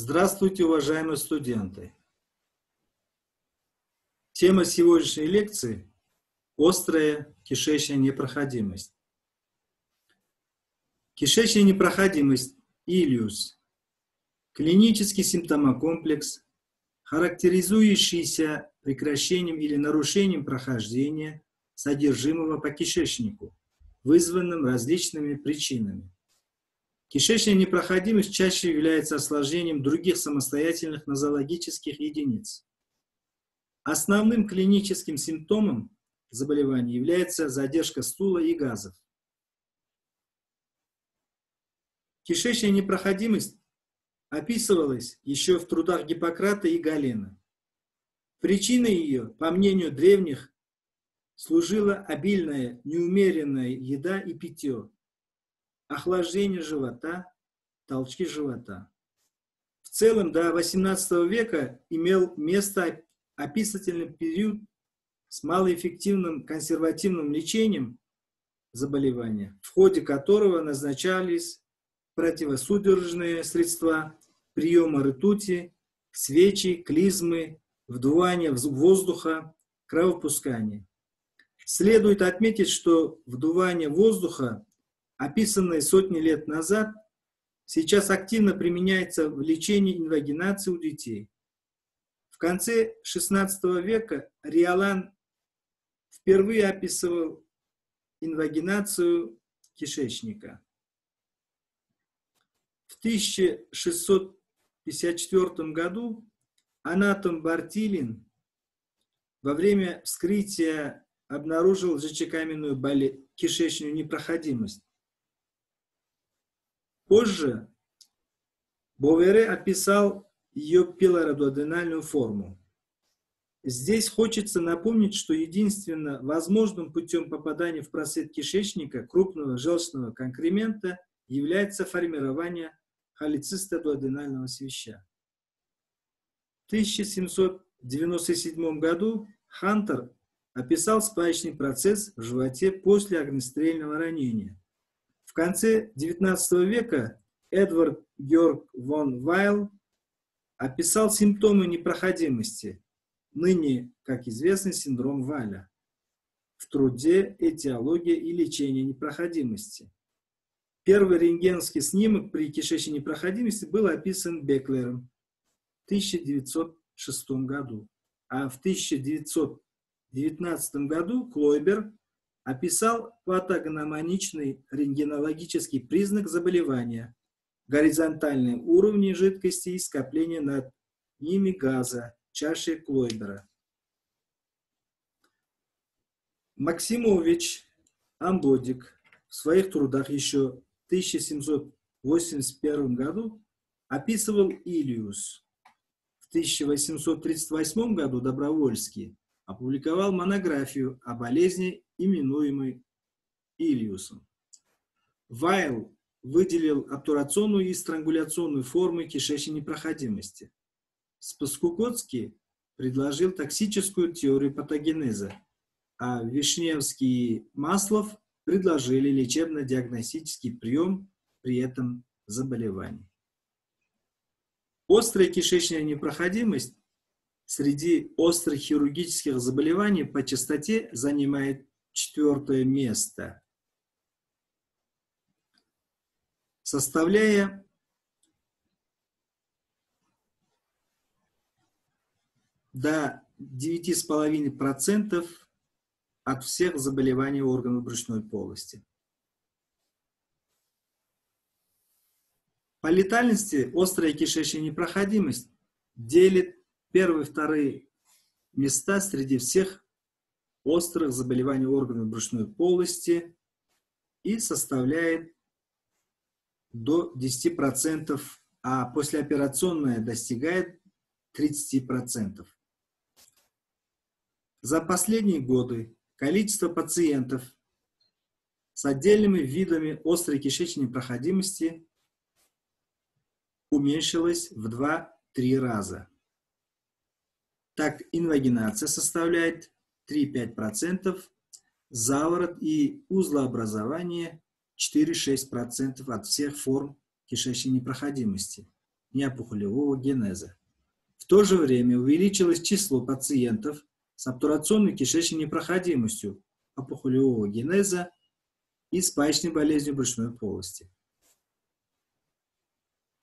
Здравствуйте, уважаемые студенты! Тема сегодняшней лекции – острая кишечная непроходимость. Кишечная непроходимость – илиус – клинический симптомокомплекс, характеризующийся прекращением или нарушением прохождения содержимого по кишечнику, вызванным различными причинами. Кишечная непроходимость чаще является осложнением других самостоятельных нозологических единиц. Основным клиническим симптомом заболевания является задержка стула и газов. Кишечная непроходимость описывалась еще в трудах Гиппократа и Галена. Причиной ее, по мнению древних, служила обильная, неумеренная еда и питье, охлаждение живота, толчки живота. В целом до XVIII века имел место описательный период с малоэффективным консервативным лечением заболевания, в ходе которого назначались противосудорожные средства, приема ртути, свечи, клизмы, вдувание воздуха, кровопускание. Следует отметить, что вдувание воздуха описанное сотни лет назад, сейчас активно применяется в лечении инвагинации у детей. В конце XVI века Риолан впервые описывал инвагинацию кишечника. В 1654 году анатом Бартилин во время вскрытия обнаружил жечекаменную болезнь, кишечную непроходимость. Позже Бовере описал ее пилородуоденальную форму. Здесь хочется напомнить, что единственно возможным путем попадания в просвет кишечника крупного желчного конкремента является формирование холециста дуоденального свища. В 1797 году Хантер описал спаечный процесс в животе после огнестрельного ранения конце XIX века Эдвард Георг фон Вайл описал симптомы непроходимости, ныне, как известно, синдром Валя, в труде «Этиология и лечение непроходимости». Первый рентгенский снимок при кишечной непроходимости был описан Беклером в 1906 году, а в 1919 году Клойбер описал патогномоничный рентгенологический признак заболевания, горизонтальные уровни жидкости и скопления над ними газа, чаши Клойбера. Максимович Амбодик в своих трудах еще в 1781 году описывал Илиус. В 1838 году Добровольский опубликовал монографию о болезни именуемый Ильюсом. Вайл выделил обтурационную и странгуляционную формы кишечной непроходимости. Спаскукотский предложил токсическую теорию патогенеза, а Вишневский и Маслов предложили лечебно-диагностический прием при этом заболевании. Острая кишечная непроходимость среди острых хирургических заболеваний по частоте занимает четвертое место, составляя до 9,5% от всех заболеваний органов брюшной полости. По летальности острая кишечная непроходимость делит первые вторые места среди всех острых заболеваний органов брюшной полости и составляет до 10%, а послеоперационная достигает 30%. За последние годы количество пациентов с отдельными видами острой кишечной проходимости уменьшилось в 2-3 раза. Так, инвагинация составляет 3-5%, заворот и узлообразование 4-6% от всех форм кишечной непроходимости. неопухолевого генеза. В то же время увеличилось число пациентов с обтурационной кишечной непроходимостью опухолевого генеза и спаечной болезнью брюшной полости.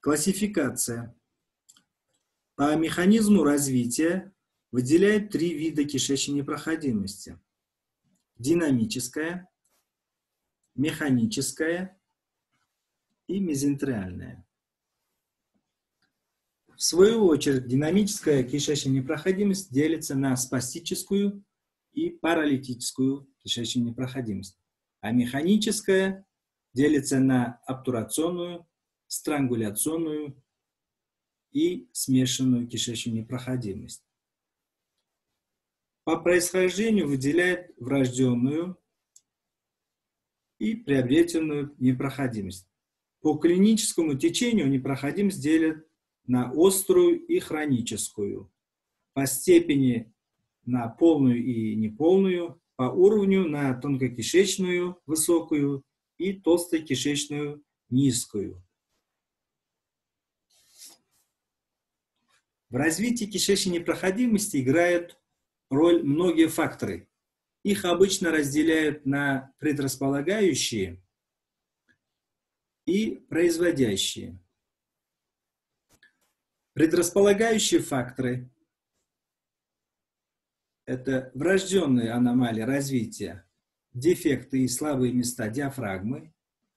Классификация. По механизму развития выделяют три вида кишечной непроходимости. Динамическая, механическая и мезентериальная. В свою очередь, динамическая кишечная непроходимость делится на спастическую и паралитическую кишечную непроходимость, а механическая делится на обтурационную, странгуляционную и смешанную кишечную непроходимость. По происхождению выделяет врожденную и приобретенную непроходимость. По клиническому течению непроходимость делят на острую и хроническую, по степени на полную и неполную, по уровню на тонкокишечную высокую и толстокишечную низкую. В развитии кишечной непроходимости играют роль многие факторы. Их обычно разделяют на предрасполагающие и производящие. Предрасполагающие факторы – это врожденные аномалии развития, дефекты и слабые места диафрагмы,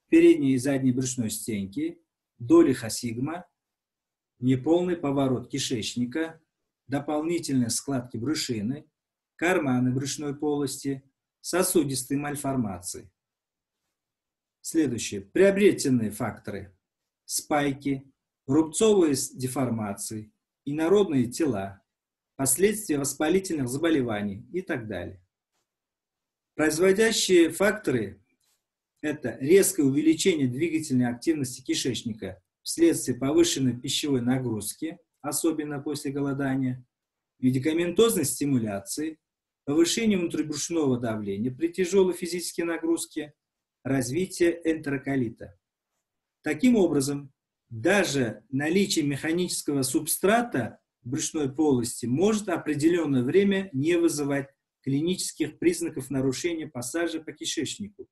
передней и задней брюшной стенки, доли хасигма, неполный поворот кишечника, дополнительные складки брюшины, карманы брюшной полости, сосудистые мальформации. Следующее. Приобретенные факторы. Спайки, рубцовые деформации, инородные тела, последствия воспалительных заболеваний и так далее. Производящие факторы – это резкое увеличение двигательной активности кишечника вследствие повышенной пищевой нагрузки, особенно после голодания, медикаментозной стимуляции, повышение внутрибрюшного давления при тяжелой физической нагрузке, развитие энтероколита. Таким образом, даже наличие механического субстрата в брюшной полости может определенное время не вызывать клинических признаков нарушения пассажа по кишечнику.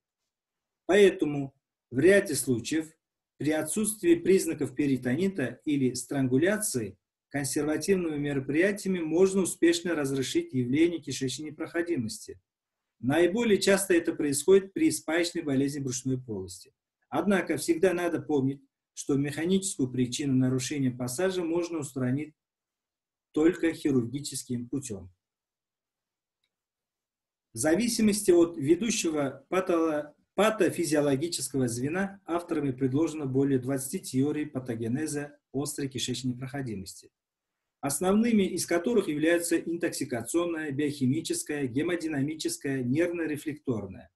Поэтому в ряде случаев при отсутствии признаков перитонита или странгуляции консервативными мероприятиями можно успешно разрешить явление кишечной непроходимости. Наиболее часто это происходит при спаечной болезни брюшной полости. Однако всегда надо помнить, что механическую причину нарушения пассажа можно устранить только хирургическим путем. В зависимости от ведущего патоло патофизиологического звена авторами предложено более 20 теорий патогенеза острой кишечной проходимости, основными из которых являются интоксикационная, биохимическая, гемодинамическая, нервно-рефлекторная.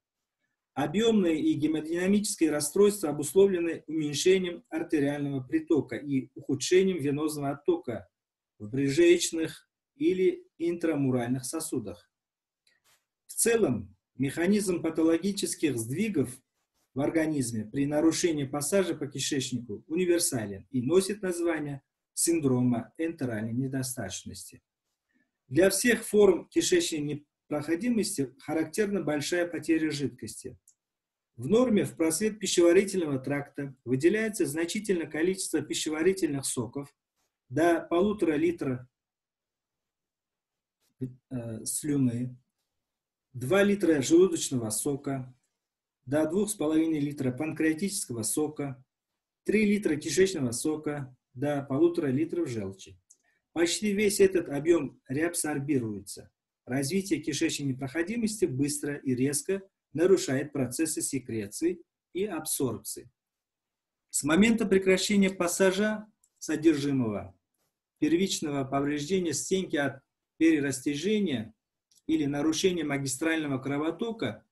Объемные и гемодинамические расстройства обусловлены уменьшением артериального притока и ухудшением венозного оттока в брюшечных или интрамуральных сосудах. В целом, механизм патологических сдвигов в организме при нарушении пассажа по кишечнику универсален и носит название синдрома энтеральной недостаточности. Для всех форм кишечной проходимости характерна большая потеря жидкости. В норме в просвет пищеварительного тракта выделяется значительное количество пищеварительных соков, до полутора литра э, слюны, 2 литра желудочного сока, до 2,5 литра панкреатического сока, 3 литра кишечного сока, до полутора литров желчи. Почти весь этот объем реабсорбируется. Развитие кишечной непроходимости быстро и резко нарушает процессы секреции и абсорбции. С момента прекращения пассажа содержимого первичного повреждения стенки от перерастяжения или нарушения магистрального кровотока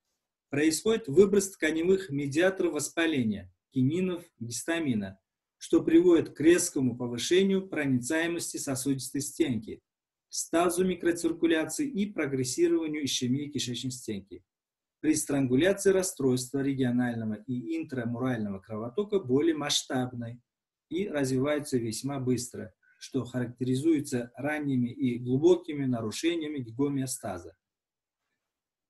происходит выброс тканевых медиаторов воспаления, кининов, гистамина, что приводит к резкому повышению проницаемости сосудистой стенки, стазу микроциркуляции и прогрессированию ишемии кишечной стенки. При странгуляции расстройства регионального и интрамурального кровотока более масштабной, и развиваются весьма быстро, что характеризуется ранними и глубокими нарушениями гомеостаза.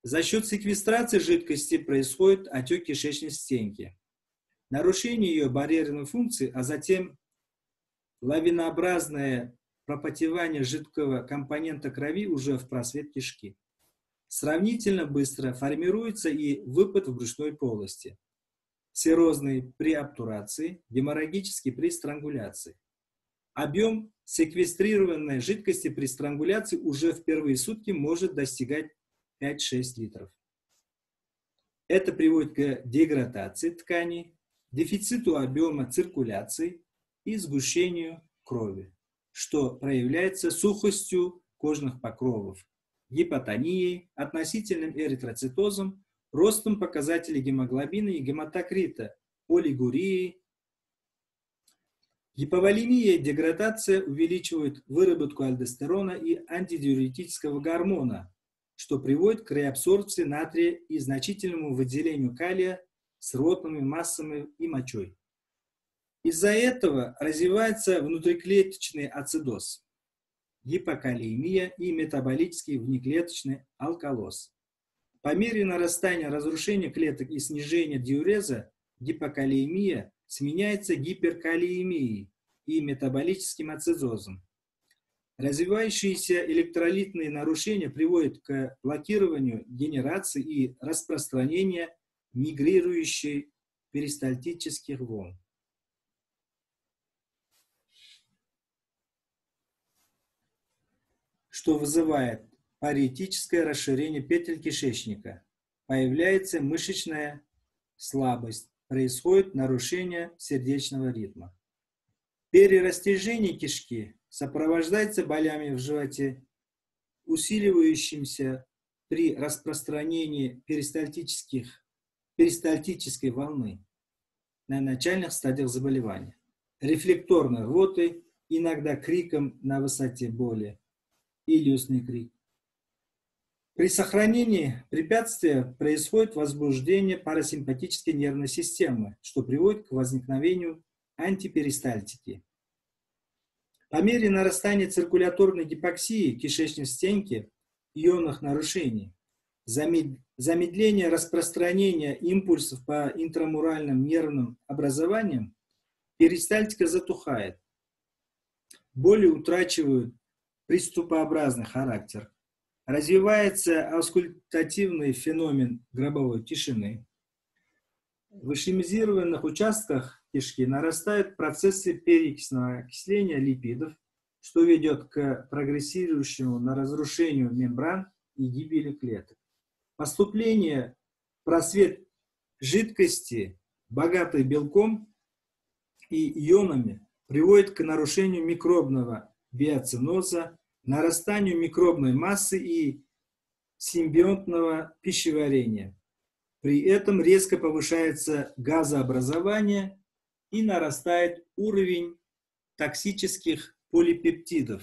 За счет секвестрации жидкости происходит отек кишечной стенки, нарушение ее барьерной функции, а затем лавинообразное пропотевание жидкого компонента крови уже в просвет кишки. Сравнительно быстро формируется и выпад в брюшной полости. Циррозный при обтурации, геморрагический при странгуляции. Объем секвестрированной жидкости при странгуляции уже в первые сутки может достигать 5-6 литров. Это приводит к деградации тканей, дефициту объема циркуляции и сгущению крови, что проявляется сухостью кожных покровов, гипотонией, относительным эритроцитозом, ростом показателей гемоглобина и гематокрита, олигурией. Гиповолемия и деградация увеличивают выработку альдостерона и антидиуретического гормона, что приводит к реабсорбции натрия и значительному выделению калия с ротными массами и мочой. Из-за этого развивается внутриклеточный ацидоз, гипокалиемия и метаболический внеклеточный алкалоз. По мере нарастания разрушения клеток и снижения диуреза гипокалиемия сменяется гиперкалиемией и метаболическим ацидозом. Развивающиеся электролитные нарушения приводят к блокированию генерации и распространению мигрирующей перистальтических волн. что вызывает париетическое расширение петель кишечника. Появляется мышечная слабость, происходит нарушение сердечного ритма. Перерастяжение кишки сопровождается болями в животе, усиливающимся при распространении перистальтических, перистальтической волны на начальных стадиях заболевания, рефлекторной рвотой, иногда криком на высоте боли, илиусный крик. При сохранении препятствия происходит возбуждение парасимпатической нервной системы, что приводит к возникновению антиперистальтики. По мере нарастания циркуляторной гипоксии кишечной стенки, ионных нарушений, замедление распространения импульсов по интрамуральным нервным образованиям, перистальтика затухает. Боли утрачивают приступообразный характер. Развивается аускультативный феномен гробовой тишины. В ишемизированных участках кишки нарастают процессы перекисного окисления липидов, что ведет к прогрессирующему на разрушению мембран и гибели клеток. Поступление просвет жидкости, богатой белком и ионами, приводит к нарушению микробного биоциноза, нарастанию микробной массы и симбионтного пищеварения. При этом резко повышается газообразование и нарастает уровень токсических полипептидов.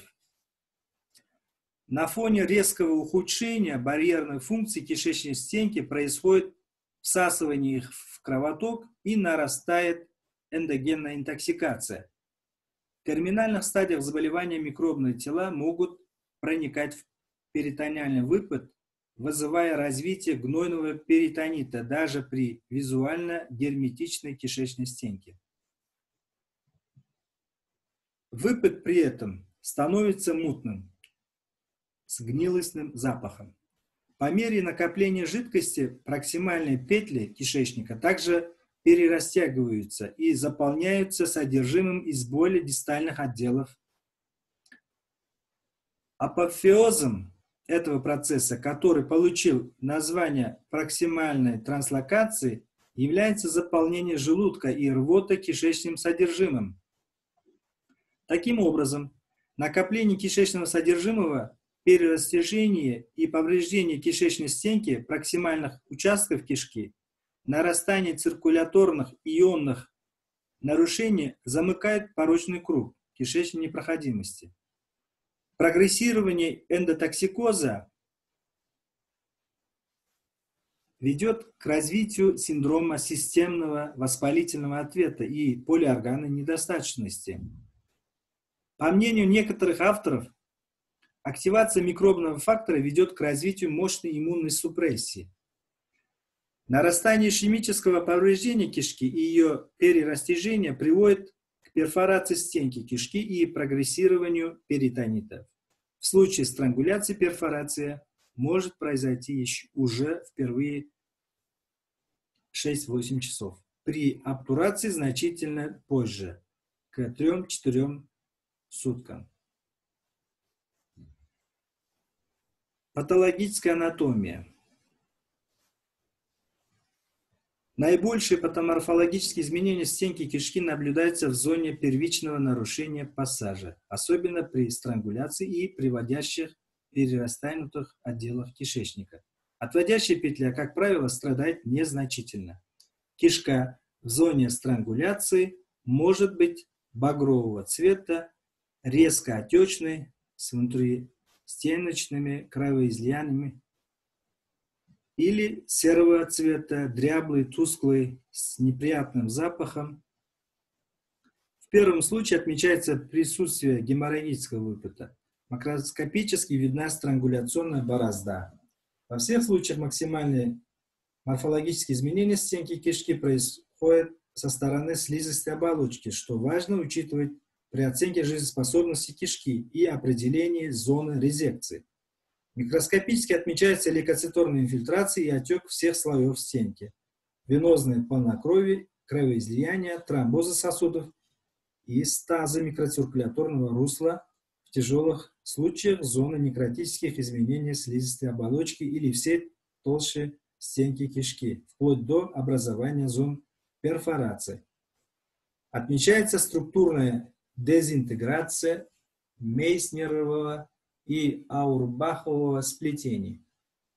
На фоне резкого ухудшения барьерной функции кишечной стенки происходит всасывание их в кровоток и нарастает эндогенная интоксикация терминальных стадиях заболевания микробные тела могут проникать в перитониальный выпад, вызывая развитие гнойного перитонита даже при визуально герметичной кишечной стенке. Выпад при этом становится мутным, с гнилостным запахом. По мере накопления жидкости проксимальные петли кишечника также перерастягиваются и заполняются содержимым из более дистальных отделов. Апофеозом этого процесса, который получил название проксимальной транслокации, является заполнение желудка и рвота кишечным содержимым. Таким образом, накопление кишечного содержимого, перерастяжение и повреждение кишечной стенки проксимальных участков кишки нарастание циркуляторных ионных нарушений замыкает порочный круг кишечной непроходимости. Прогрессирование эндотоксикоза ведет к развитию синдрома системного воспалительного ответа и полиорганной недостаточности. По мнению некоторых авторов, активация микробного фактора ведет к развитию мощной иммунной супрессии. Нарастание ишемического повреждения кишки и ее перерастяжение приводит к перфорации стенки кишки и прогрессированию перитонита. В случае странгуляции перфорация может произойти еще, уже впервые 6-8 часов. При обтурации значительно позже, к 3-4 суткам. Патологическая анатомия. Наибольшие патоморфологические изменения стенки кишки наблюдаются в зоне первичного нарушения пассажа, особенно при странгуляции и приводящих перерастающих отделах кишечника. Отводящая петля, как правило, страдает незначительно. Кишка в зоне странгуляции может быть багрового цвета, резко отечной, с внутристеночными кровоизлияниями, или серого цвета, дряблый, тусклый, с неприятным запахом. В первом случае отмечается присутствие геморрагического выпада. Макроскопически видна странгуляционная борозда. Во всех случаях максимальные морфологические изменения стенки кишки происходят со стороны слизистой оболочки, что важно учитывать при оценке жизнеспособности кишки и определении зоны резекции. Микроскопически отмечается лейкоциторная инфильтрация и отек всех слоев стенки, венозные полнокровие, кровоизлияние, тромбозы сосудов и стазы микроциркуляторного русла в тяжелых случаях зоны некротических изменений слизистой оболочки или всей толще стенки кишки, вплоть до образования зон перфорации. Отмечается структурная дезинтеграция мейснерового и аурбахового сплетений.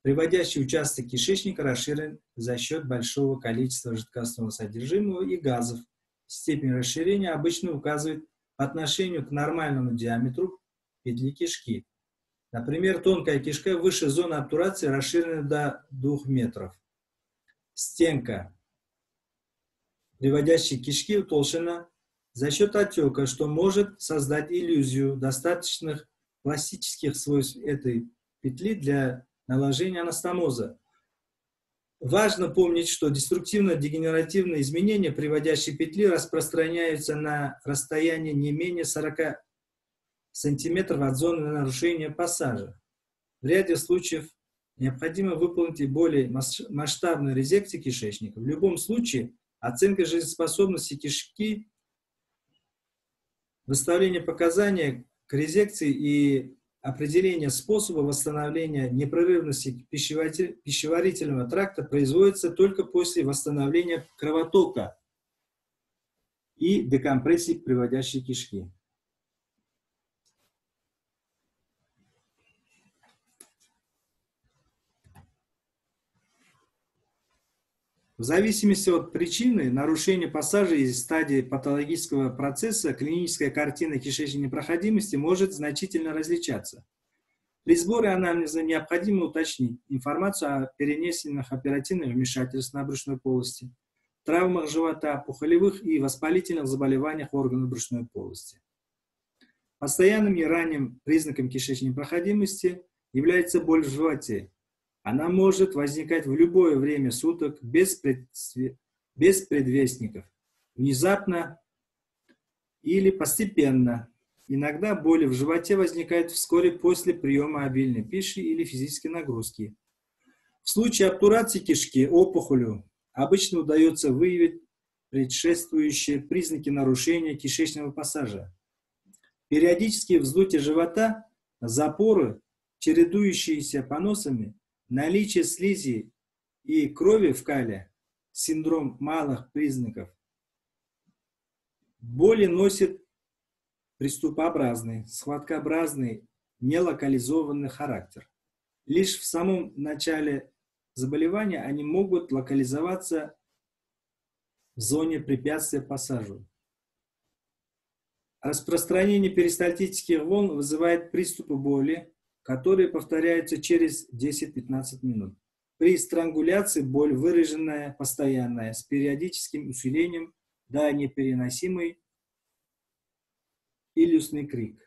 Приводящий участок кишечника расширен за счет большого количества жидкостного содержимого и газов. Степень расширения обычно указывает по отношению к нормальному диаметру петли кишки. Например, тонкая кишка выше зоны обтурации расширена до 2 метров. Стенка приводящей кишки утолщена за счет отека, что может создать иллюзию достаточных пластических свойств этой петли для наложения анастомоза. Важно помнить, что деструктивно-дегенеративные изменения приводящей петли распространяются на расстояние не менее 40 сантиметров от зоны нарушения пассажа. В ряде случаев необходимо выполнить и более масштабную резекцию кишечника. В любом случае, оценка жизнеспособности кишки, выставление показаний к резекции и определение способа восстановления непрерывности пищеварительного тракта производится только после восстановления кровотока и декомпрессии приводящей кишки. В зависимости от причины нарушения пассажа и стадии патологического процесса клиническая картина кишечной непроходимости может значительно различаться. При сборе анамнеза необходимо уточнить информацию о перенесенных оперативных вмешательствах на брюшной полости, травмах живота, пухолевых и воспалительных заболеваниях органов брюшной полости. Постоянным и ранним признаком кишечной непроходимости является боль в животе, она может возникать в любое время суток без, пред... без предвестников, внезапно или постепенно. Иногда боли в животе возникают вскоре после приема обильной пищи или физической нагрузки. В случае обтурации кишки опухолью обычно удается выявить предшествующие признаки нарушения кишечного пассажа. Периодические вздутия живота, запоры, чередующиеся поносами, Наличие слизи и крови в кале, синдром малых признаков, боли носит приступообразный, схваткообразный, нелокализованный характер. Лишь в самом начале заболевания они могут локализоваться в зоне препятствия пассажу. Распространение перистальтических волн вызывает приступы боли, которые повторяются через 10-15 минут. При странгуляции боль выраженная, постоянная, с периодическим усилением до непереносимой илюсный крик.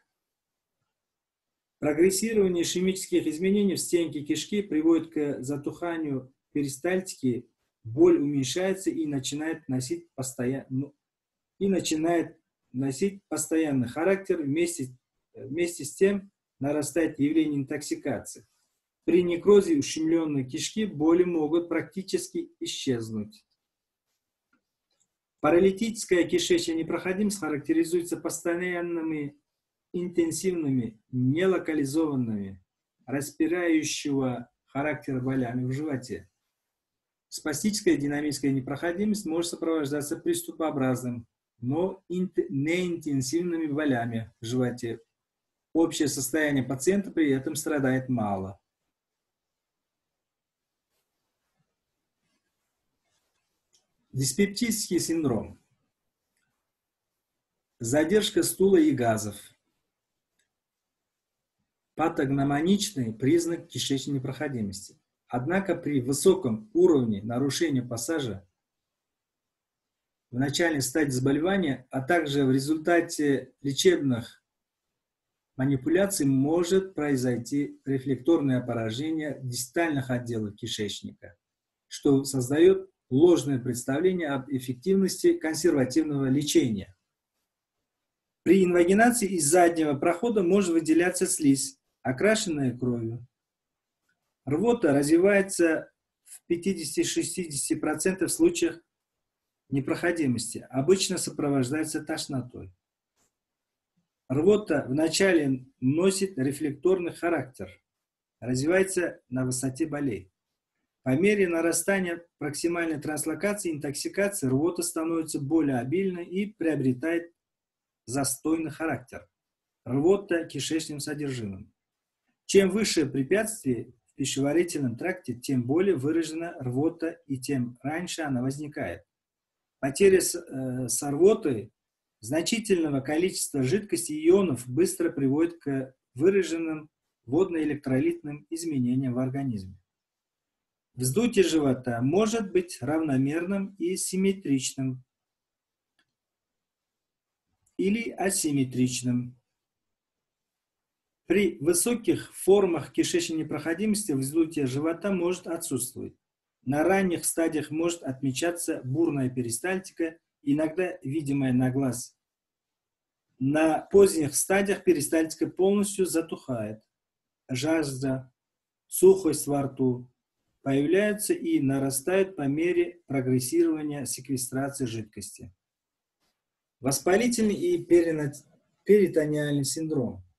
Прогрессирование ишемических изменений в стенке кишки приводит к затуханию перистальтики, боль уменьшается и начинает носить постоянно ну, и начинает носить постоянный характер вместе, вместе с тем нарастает явление интоксикации. При некрозе ущемленной кишки боли могут практически исчезнуть. Паралитическая кишечная непроходимость характеризуется постоянными интенсивными, нелокализованными, распирающего характера болями в животе. Спастическая динамическая непроходимость может сопровождаться приступообразным, но неинтенсивными болями в животе. Общее состояние пациента при этом страдает мало. Диспептический синдром. Задержка стула и газов – патогномоничный признак кишечной непроходимости. Однако при высоком уровне нарушения пассажа в начальной стадии заболевания, а также в результате лечебных манипуляций может произойти рефлекторное поражение дистальных отделов кишечника, что создает ложное представление об эффективности консервативного лечения. При инвагинации из заднего прохода может выделяться слизь, окрашенная кровью. Рвота развивается в 50-60% случаях непроходимости, обычно сопровождается тошнотой. Рвота вначале носит рефлекторный характер, развивается на высоте болей. По мере нарастания проксимальной транслокации и интоксикации рвота становится более обильной и приобретает застойный характер. Рвота кишечным содержимым. Чем выше препятствие в пищеварительном тракте, тем более выражена рвота и тем раньше она возникает. Потеря с, э, с рвотой значительного количества жидкости ионов быстро приводит к выраженным водно-электролитным изменениям в организме. Вздутие живота может быть равномерным и симметричным или асимметричным. При высоких формах кишечной непроходимости вздутие живота может отсутствовать. На ранних стадиях может отмечаться бурная перистальтика, иногда видимая на глаз. На поздних стадиях перистальтика полностью затухает. Жажда, сухость во рту появляются и нарастают по мере прогрессирования секвестрации жидкости. Воспалительный и перитониальный синдром –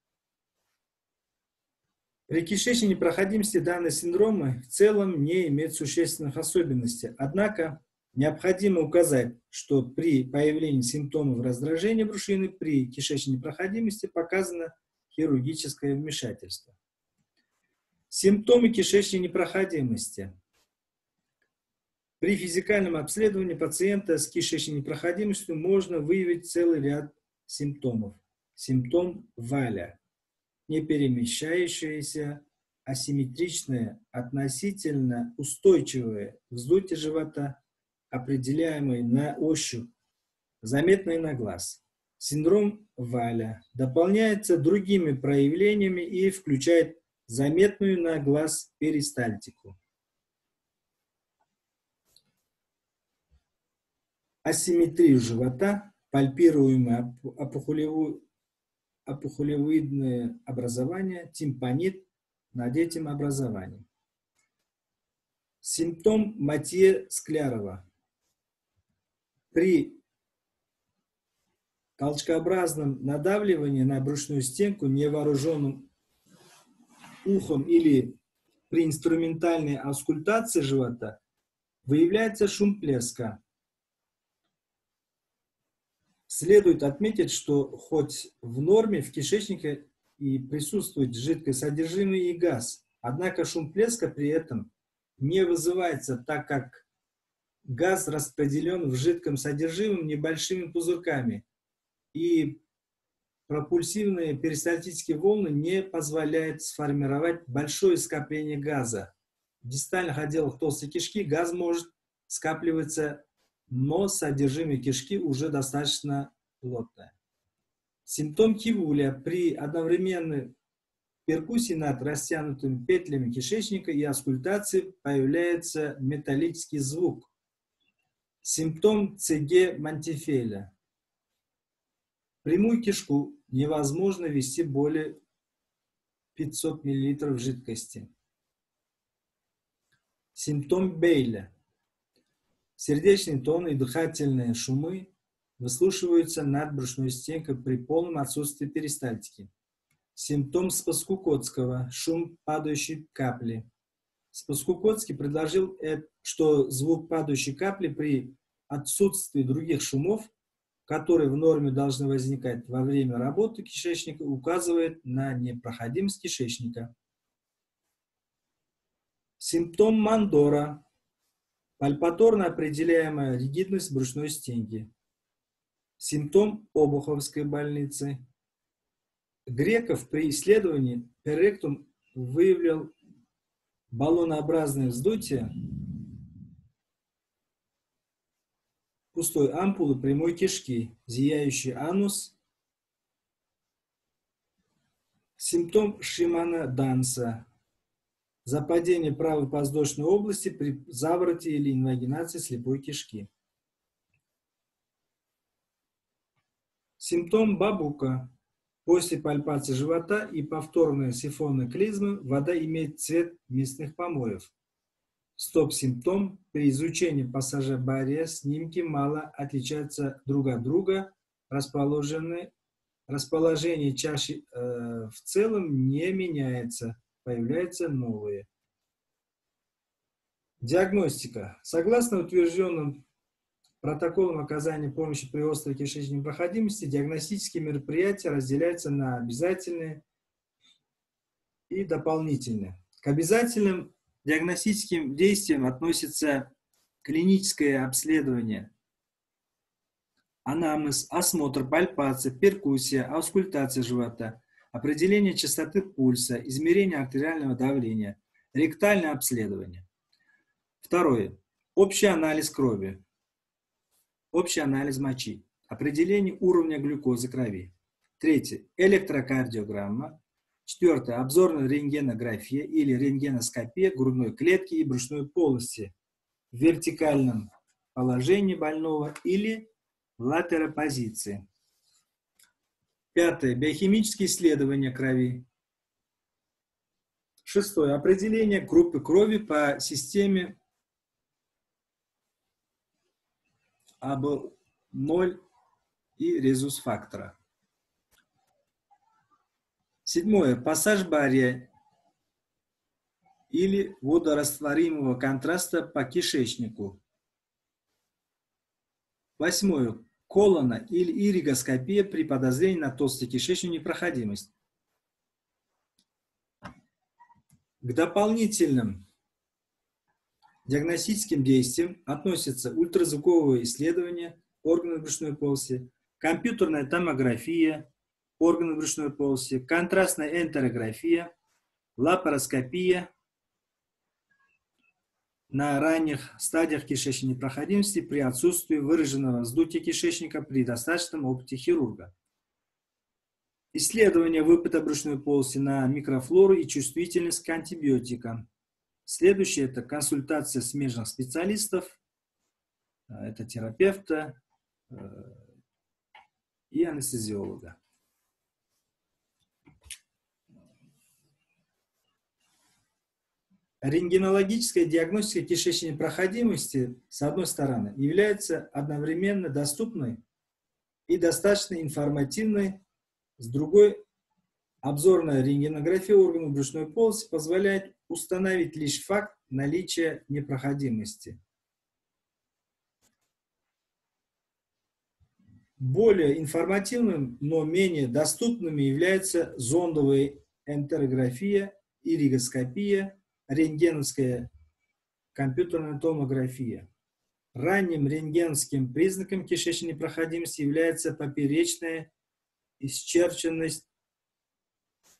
при кишечной непроходимости данные синдромы в целом не имеют существенных особенностей. Однако необходимо указать, что при появлении симптомов раздражения брюшины при кишечной непроходимости показано хирургическое вмешательство. Симптомы кишечной непроходимости. При физикальном обследовании пациента с кишечной непроходимостью можно выявить целый ряд симптомов. Симптом Валя – не перемещающееся, асимметричное, относительно устойчивое вздутие живота, определяемое на ощупь, заметное на глаз. Синдром Валя дополняется другими проявлениями и включает заметную на глаз перистальтику. Асимметрию живота, пальпируемую опухолевую опухолевидное образование, тимпанит над этим образованием. Симптом Матье Склярова. При толчкообразном надавливании на брюшную стенку невооруженным ухом или при инструментальной аскультации живота выявляется шум плеска, Следует отметить, что хоть в норме в кишечнике и присутствует жидкое содержимое и газ, однако шум плеска при этом не вызывается, так как газ распределен в жидком содержимом небольшими пузырьками, и пропульсивные перистальтические волны не позволяют сформировать большое скопление газа дистальных отделах толстой кишки газ может скапливаться, но содержимое кишки уже достаточно плотное. Симптом кивуля при одновременной перкуссии над растянутыми петлями кишечника и аскультации появляется металлический звук. Симптом ЦГ Мантифеля. Прямую кишку невозможно вести более 500 мл жидкости. Симптом Бейля. Сердечный тон и дыхательные шумы выслушиваются над брюшной стенкой при полном отсутствии перистальтики. Симптом Спаскукотского – шум падающей капли. Спаскукотский предложил, э, что звук падающей капли при отсутствии других шумов, которые в норме должны возникать во время работы кишечника, указывает на непроходимость кишечника. Симптом Мандора – пальпаторно определяемая ригидность брюшной стенки. Симптом Обуховской больницы. Греков при исследовании перектум выявил баллонообразное вздутие пустой ампулы прямой кишки, зияющий анус. Симптом Шимана Данса. Западение правой подвздошной области при завороте или инвагинации слепой кишки. Симптом бабука. После пальпации живота и повторной сифонной клизмы вода имеет цвет мясных помоев. Стоп-симптом. При изучении пассажа бария снимки мало отличаются друг от друга. Расположены, расположение чаши э, в целом не меняется. Появляются новые. Диагностика. Согласно утвержденным Протоколом оказания помощи при острой кишечной проходимости диагностические мероприятия разделяются на обязательные и дополнительные. К обязательным диагностическим действиям относится клиническое обследование, анамнез, осмотр, пальпация, перкуссия, аускультация живота, определение частоты пульса, измерение артериального давления, ректальное обследование. Второе. Общий анализ крови общий анализ мочи, определение уровня глюкозы крови. Третье – электрокардиограмма. Четвертое – обзорная рентгенография или рентгеноскопия грудной клетки и брюшной полости в вертикальном положении больного или латеропозиции. Пятое – биохимические исследования крови. Шестое – определение группы крови по системе АБ0 и резус фактора. Седьмое. Пассаж бария или водорастворимого контраста по кишечнику. Восьмое. Колона или иригоскопия при подозрении на толстую кишечную непроходимость. К дополнительным диагностическим действиям относятся ультразвуковое исследование органов брюшной полости, компьютерная томография органов брюшной полости, контрастная энтерография, лапароскопия на ранних стадиях кишечной непроходимости при отсутствии выраженного вздутия кишечника при достаточном опыте хирурга. Исследование выпыта брюшной полости на микрофлору и чувствительность к антибиотикам. Следующее – это консультация смежных специалистов, а, это терапевта э, и анестезиолога. Рентгенологическая диагностика кишечной проходимости, с одной стороны, является одновременно доступной и достаточно информативной, с другой Обзорная рентгенография органов брюшной полости позволяет установить лишь факт наличия непроходимости. Более информативным, но менее доступными являются зондовая энтерография, иригоскопия, рентгеновская компьютерная томография. Ранним рентгеновским признаком кишечной проходимости является поперечная исчерченность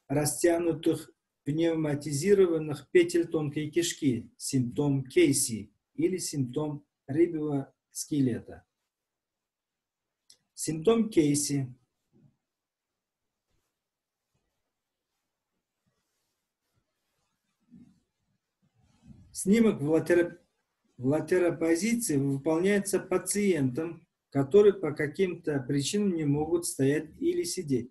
растянутых пневматизированных петель тонкой кишки, симптом Кейси или симптом рыбьего скелета. Симптом Кейси. Снимок в, латер... в латеропозиции выполняется пациентом, который по каким-то причинам не могут стоять или сидеть.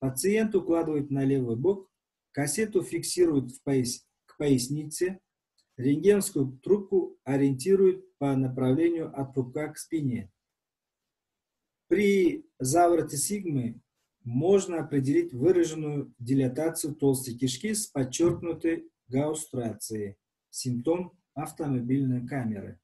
Пациент укладывает на левый бок, кассету фиксирует в пояс... к пояснице, рентгенскую трубку ориентирует по направлению от пупка к спине. При завороте сигмы можно определить выраженную дилатацию толстой кишки с подчеркнутой гаустрацией, симптом автомобильной камеры.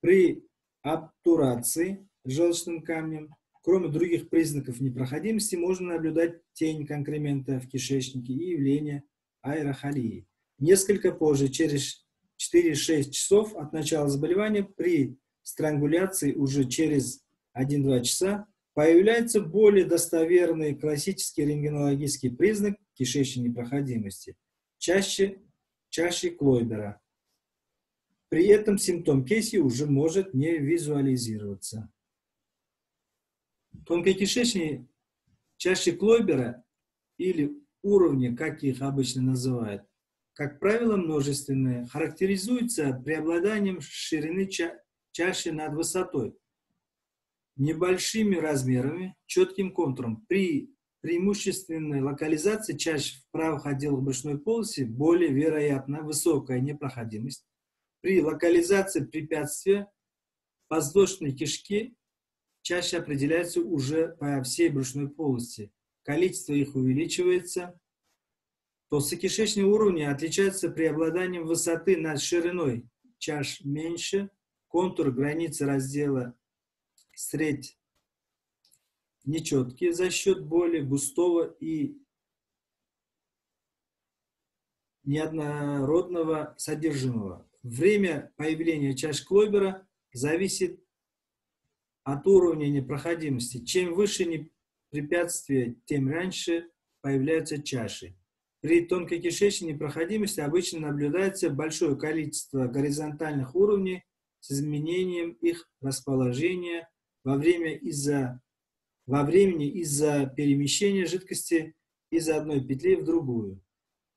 При обтурации желчным камнем, кроме других признаков непроходимости, можно наблюдать тень конкремента в кишечнике и явление аэрохолии. Несколько позже, через 4-6 часов от начала заболевания, при странгуляции уже через 1-2 часа появляется более достоверный классический рентгенологический признак кишечной непроходимости, чаще, чаще Клойбера. При этом симптом Кейси уже может не визуализироваться. Тонкокишечные чаще Клойбера или уровни, как их обычно называют, как правило, множественные, характеризуются преобладанием ширины ча чаши над высотой, небольшими размерами, четким контуром. При преимущественной локализации чаще в правых отделах брюшной полости более вероятна высокая непроходимость. При локализации препятствия воздушной кишки чаще определяется уже по всей брюшной полости. Количество их увеличивается, Толстокишечные уровни отличаются преобладанием высоты над шириной чаш меньше, контур границы раздела средь нечеткие за счет более густого и неоднородного содержимого. Время появления чаш Клойбера зависит от уровня непроходимости. Чем выше препятствие, тем раньше появляются чаши. При тонкокишечной непроходимости обычно наблюдается большое количество горизонтальных уровней с изменением их расположения во, время из-за, во времени из-за перемещения жидкости из одной петли в другую.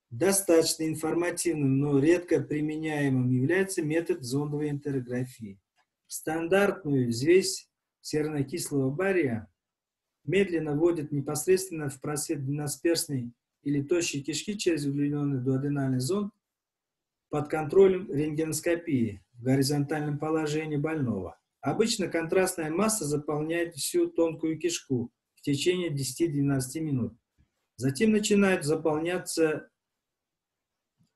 Достаточно информативным, но редко применяемым является метод зондовой интерографии. Стандартную взвесь сернокислого бария медленно вводят непосредственно в просвет двенадцатиперстной или тощие кишки через удлиненный дуоденальный зонд под контролем рентгеноскопии в горизонтальном положении больного. Обычно контрастная масса заполняет всю тонкую кишку в течение 10-12 минут. Затем начинает заполняться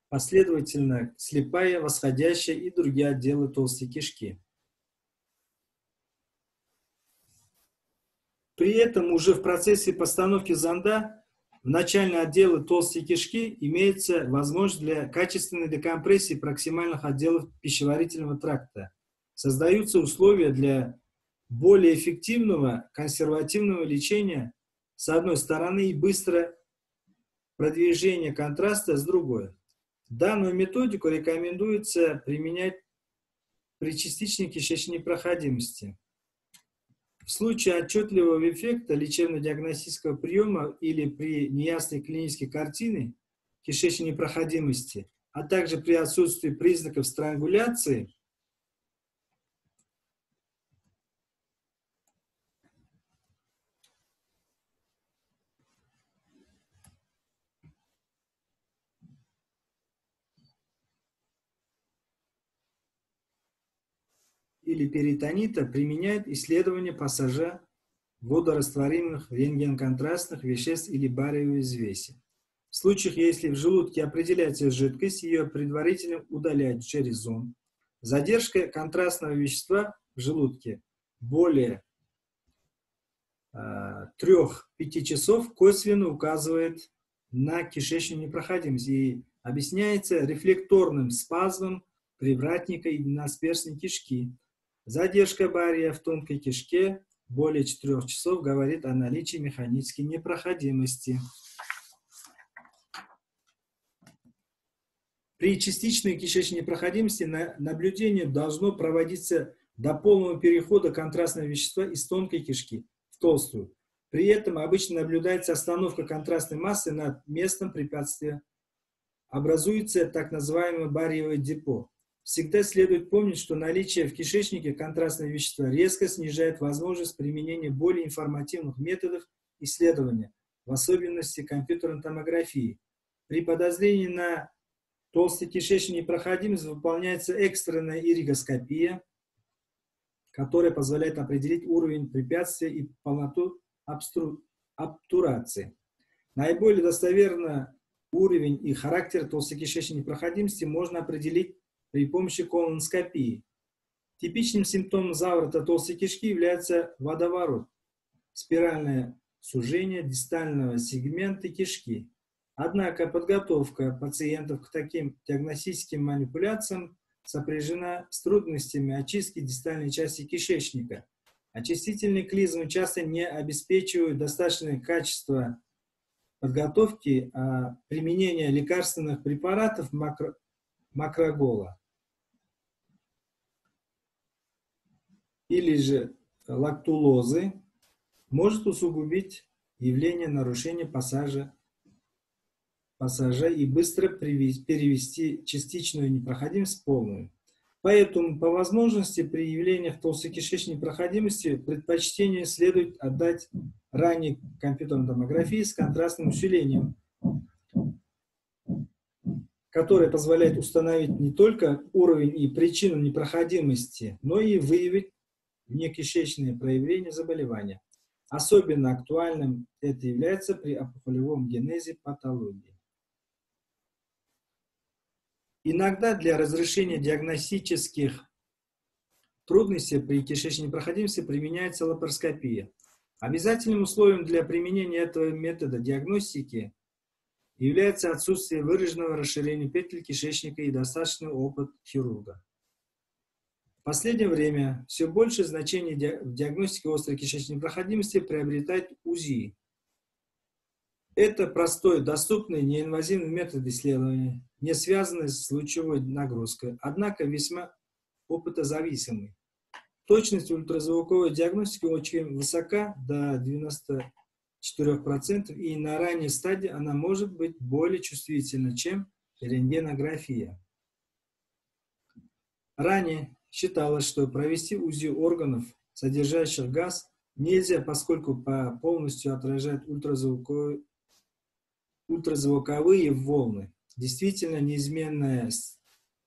последовательно слепая, восходящая и другие отделы толстой кишки. При этом уже в процессе постановки зонда в начальные отделы толстой кишки имеется возможность для качественной декомпрессии проксимальных отделов пищеварительного тракта. Создаются условия для более эффективного консервативного лечения с одной стороны и быстрое продвижение контраста с другой. Данную методику рекомендуется применять при частичной кишечной проходимости. В случае отчетливого эффекта лечебно-диагностического приема или при неясной клинической картине кишечной непроходимости, а также при отсутствии признаков странгуляции, или перитонита применяют исследование пассажа водорастворимых рентгенконтрастных веществ или бариевой взвеси. В случаях, если в желудке определяется жидкость, ее предварительно удаляют через зон. Задержка контрастного вещества в желудке более э, а, 3-5 часов косвенно указывает на кишечную непроходимость и объясняется рефлекторным спазмом привратника и насперстной кишки, Задержка бария в тонкой кишке более 4 часов говорит о наличии механической непроходимости. При частичной кишечной непроходимости наблюдение должно проводиться до полного перехода контрастного вещества из тонкой кишки в толстую. При этом обычно наблюдается остановка контрастной массы над местом препятствия. Образуется так называемое барьевое депо. Всегда следует помнить, что наличие в кишечнике контрастного вещества резко снижает возможность применения более информативных методов исследования, в особенности компьютерной томографии. При подозрении на толстый кишечник непроходимость выполняется экстренная иригоскопия, которая позволяет определить уровень препятствия и полноту обстру... обтурации. Наиболее достоверно уровень и характер толстокишечной непроходимости можно определить при помощи колоноскопии. Типичным симптомом заворота толстой кишки является водоворот, спиральное сужение дистального сегмента кишки. Однако подготовка пациентов к таким диагностическим манипуляциям сопряжена с трудностями очистки дистальной части кишечника. Очистительные клизмы часто не обеспечивают достаточное качество подготовки а применения лекарственных препаратов макро, макрогола или же лактулозы может усугубить явление нарушения пассажа пассажа и быстро перевести частичную непроходимость в полную. Поэтому, по возможности, при явлениях толстокишечной непроходимости предпочтение следует отдать ранней компьютерной томографии с контрастным усилением, которое позволяет установить не только уровень и причину непроходимости, но и выявить внекишечные проявления заболевания. Особенно актуальным это является при опухолевом генезе патологии. Иногда для разрешения диагностических трудностей при кишечной непроходимости применяется лапароскопия. Обязательным условием для применения этого метода диагностики является отсутствие выраженного расширения петель кишечника и достаточный опыт хирурга. Последнее время все больше значение в диагностике острой кишечной непроходимости приобретает УЗИ, это простой, доступный, неинвазивный метод исследования, не связанный с лучевой нагрузкой, однако весьма опытозависимый. Точность ультразвуковой диагностики очень высока, до 94%, и на ранней стадии она может быть более чувствительна, чем рентгенография. Ранее считалось, что провести УЗИ органов, содержащих газ, нельзя, поскольку полностью отражает ультразвуковой ультразвуковые волны. Действительно, неизменная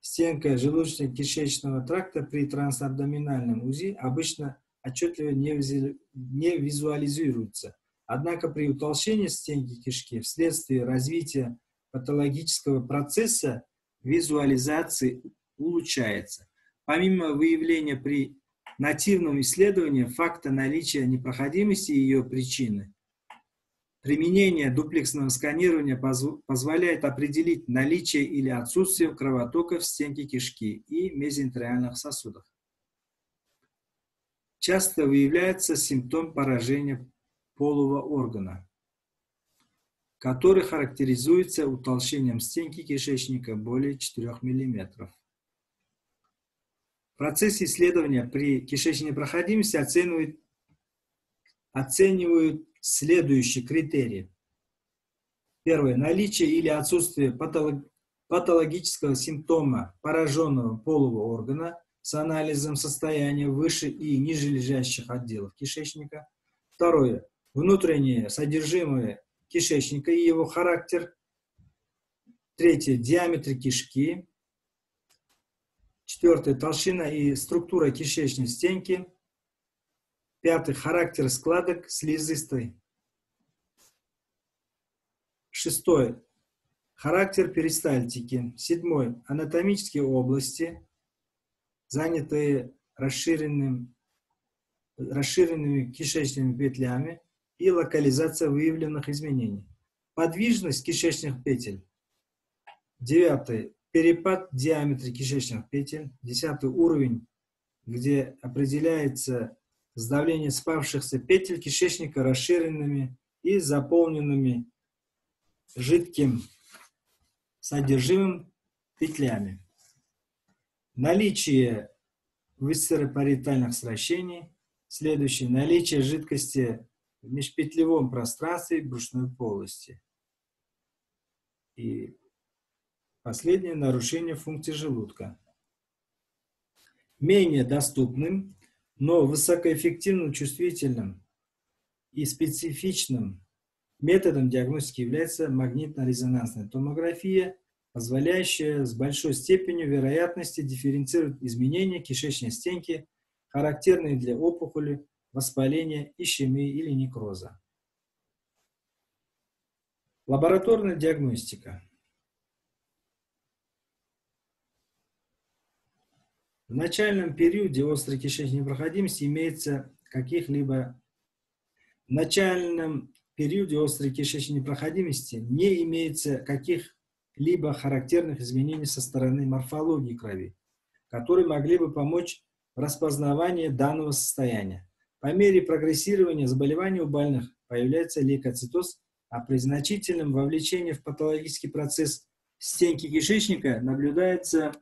стенка желудочно-кишечного тракта при трансабдоминальном УЗИ обычно отчетливо не визуализируется. Однако при утолщении стенки кишки вследствие развития патологического процесса визуализации улучшается. Помимо выявления при нативном исследовании факта наличия непроходимости и ее причины, Применение дуплексного сканирования позволяет определить наличие или отсутствие кровотока в стенке кишки и мезентериальных сосудах. Часто выявляется симптом поражения полого органа, который характеризуется утолщением стенки кишечника более 4 мм. Процесс исследования при кишечной проходимости оценивают, оценивают следующие критерии. Первое. Наличие или отсутствие патологического симптома пораженного полового органа с анализом состояния выше и ниже лежащих отделов кишечника. Второе. Внутреннее содержимое кишечника и его характер. Третье. Диаметр кишки. Четвертое. Толщина и структура кишечной стенки. Пятый. Характер складок слизистой. Шестое. Характер перистальтики. Седьмой. Анатомические области, занятые расширенным, расширенными кишечными петлями и локализация выявленных изменений. Подвижность кишечных петель. Девятый. Перепад диаметра кишечных петель. Десятый уровень, где определяется сдавление спавшихся петель кишечника расширенными и заполненными жидким содержимым петлями. Наличие висцеропаритальных сращений. Следующее. Наличие жидкости в межпетлевом пространстве брюшной полости. И последнее. Нарушение функции желудка. Менее доступным, но высокоэффективным, чувствительным и специфичным методом диагностики является магнитно-резонансная томография, позволяющая с большой степенью вероятности дифференцировать изменения кишечной стенки, характерные для опухоли, воспаления, ишемии или некроза. Лабораторная диагностика. В начальном периоде острой кишечной непроходимости имеется каких-либо в начальном периоде острой кишечной непроходимости не имеется каких-либо характерных изменений со стороны морфологии крови, которые могли бы помочь в распознавании данного состояния. По мере прогрессирования заболевания у больных появляется лейкоцитоз, а при значительном вовлечении в патологический процесс стенки кишечника наблюдается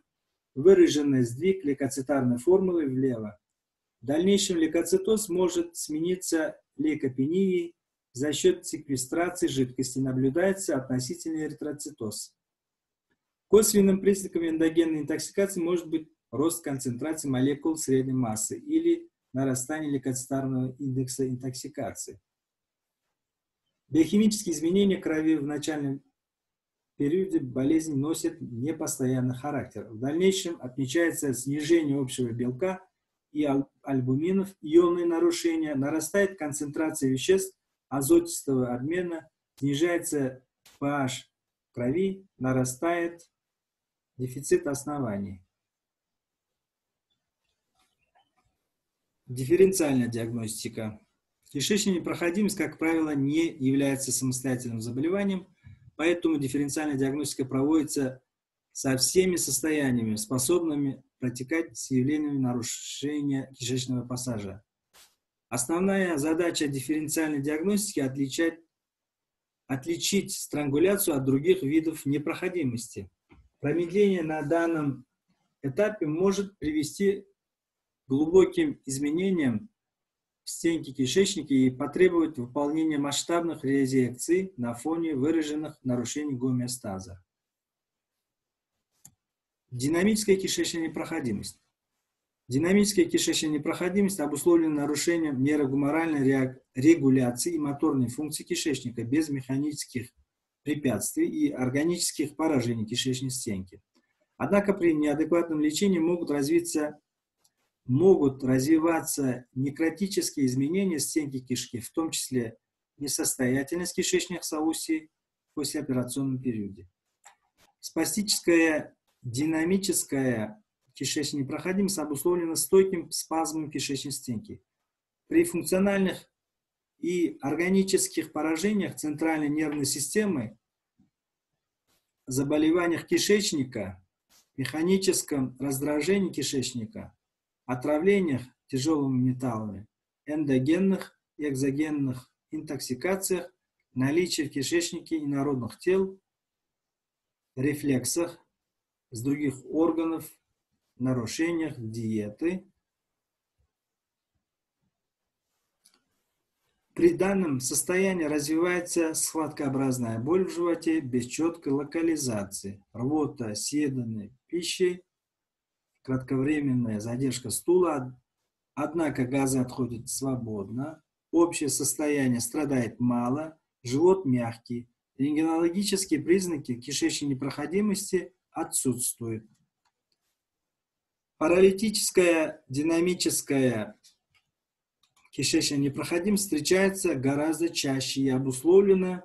выраженный сдвиг лейкоцитарной формулы влево. В дальнейшем лейкоцитоз может смениться лейкопенией, за счет секвестрации жидкости наблюдается относительный эритроцитоз. Косвенным признаком эндогенной интоксикации может быть рост концентрации молекул средней массы или нарастание лейкоцитарного индекса интоксикации. Биохимические изменения крови в начальном периоде болезни носят непостоянный характер. В дальнейшем отмечается снижение общего белка и альбуминов, ионные нарушения, нарастает концентрация веществ азотистого обмена, снижается pH крови, нарастает дефицит оснований. Дифференциальная диагностика. Кишечная непроходимость, как правило, не является самостоятельным заболеванием, поэтому дифференциальная диагностика проводится со всеми состояниями, способными протекать с явлениями нарушения кишечного пассажа. Основная задача дифференциальной диагностики – отличать, отличить странгуляцию от других видов непроходимости. Промедление на данном этапе может привести к глубоким изменениям в стенке кишечника и потребовать выполнения масштабных резекций на фоне выраженных нарушений гомеостаза. Динамическая кишечная непроходимость. Динамическая кишечная непроходимость обусловлена нарушением нейрогуморальной регуляции и моторной функции кишечника без механических препятствий и органических поражений кишечной стенки. Однако при неадекватном лечении могут развиться могут развиваться некротические изменения стенки кишки, в том числе несостоятельность кишечных соусей в послеоперационном периоде. Спастическая динамическая кишечная непроходимость обусловлена стойким спазмом кишечной стенки. При функциональных и органических поражениях центральной нервной системы, заболеваниях кишечника, механическом раздражении кишечника, отравлениях тяжелыми металлами, эндогенных и экзогенных интоксикациях, наличии в кишечнике инородных тел, рефлексах с других органов нарушениях диеты. При данном состоянии развивается схваткообразная боль в животе без четкой локализации, рвота, съеданной пищей, кратковременная задержка стула, однако газы отходят свободно, общее состояние страдает мало, живот мягкий, рентгенологические признаки кишечной непроходимости отсутствуют. Паралитическая динамическая кишечная непроходимость встречается гораздо чаще и обусловлена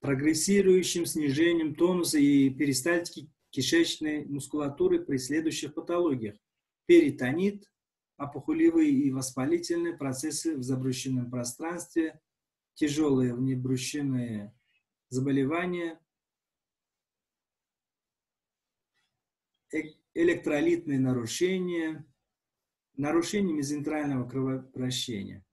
прогрессирующим снижением тонуса и перистальтики кишечной мускулатуры при следующих патологиях. Перитонит, опухолевые и воспалительные процессы в забрущенном пространстве, тяжелые внебрущенные заболевания, электролитные нарушения, нарушение мезентрального кровообращения.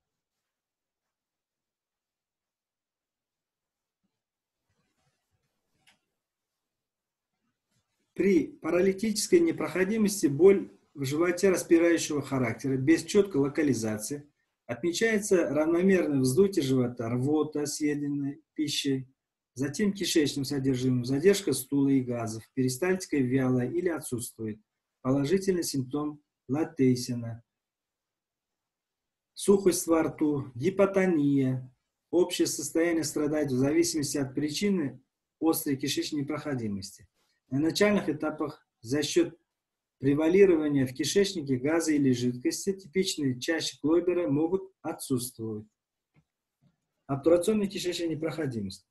При паралитической непроходимости боль в животе распирающего характера без четкой локализации. Отмечается равномерное вздутие живота, рвота, съеденной пищей, затем кишечным содержимым, задержка стула и газов, перистальтика вялая или отсутствует, положительный симптом латейсина, сухость во рту, гипотония, общее состояние страдает в зависимости от причины острой кишечной непроходимости. На начальных этапах за счет превалирования в кишечнике газа или жидкости типичные чаще Клойбера могут отсутствовать. Обтурационная кишечная непроходимость.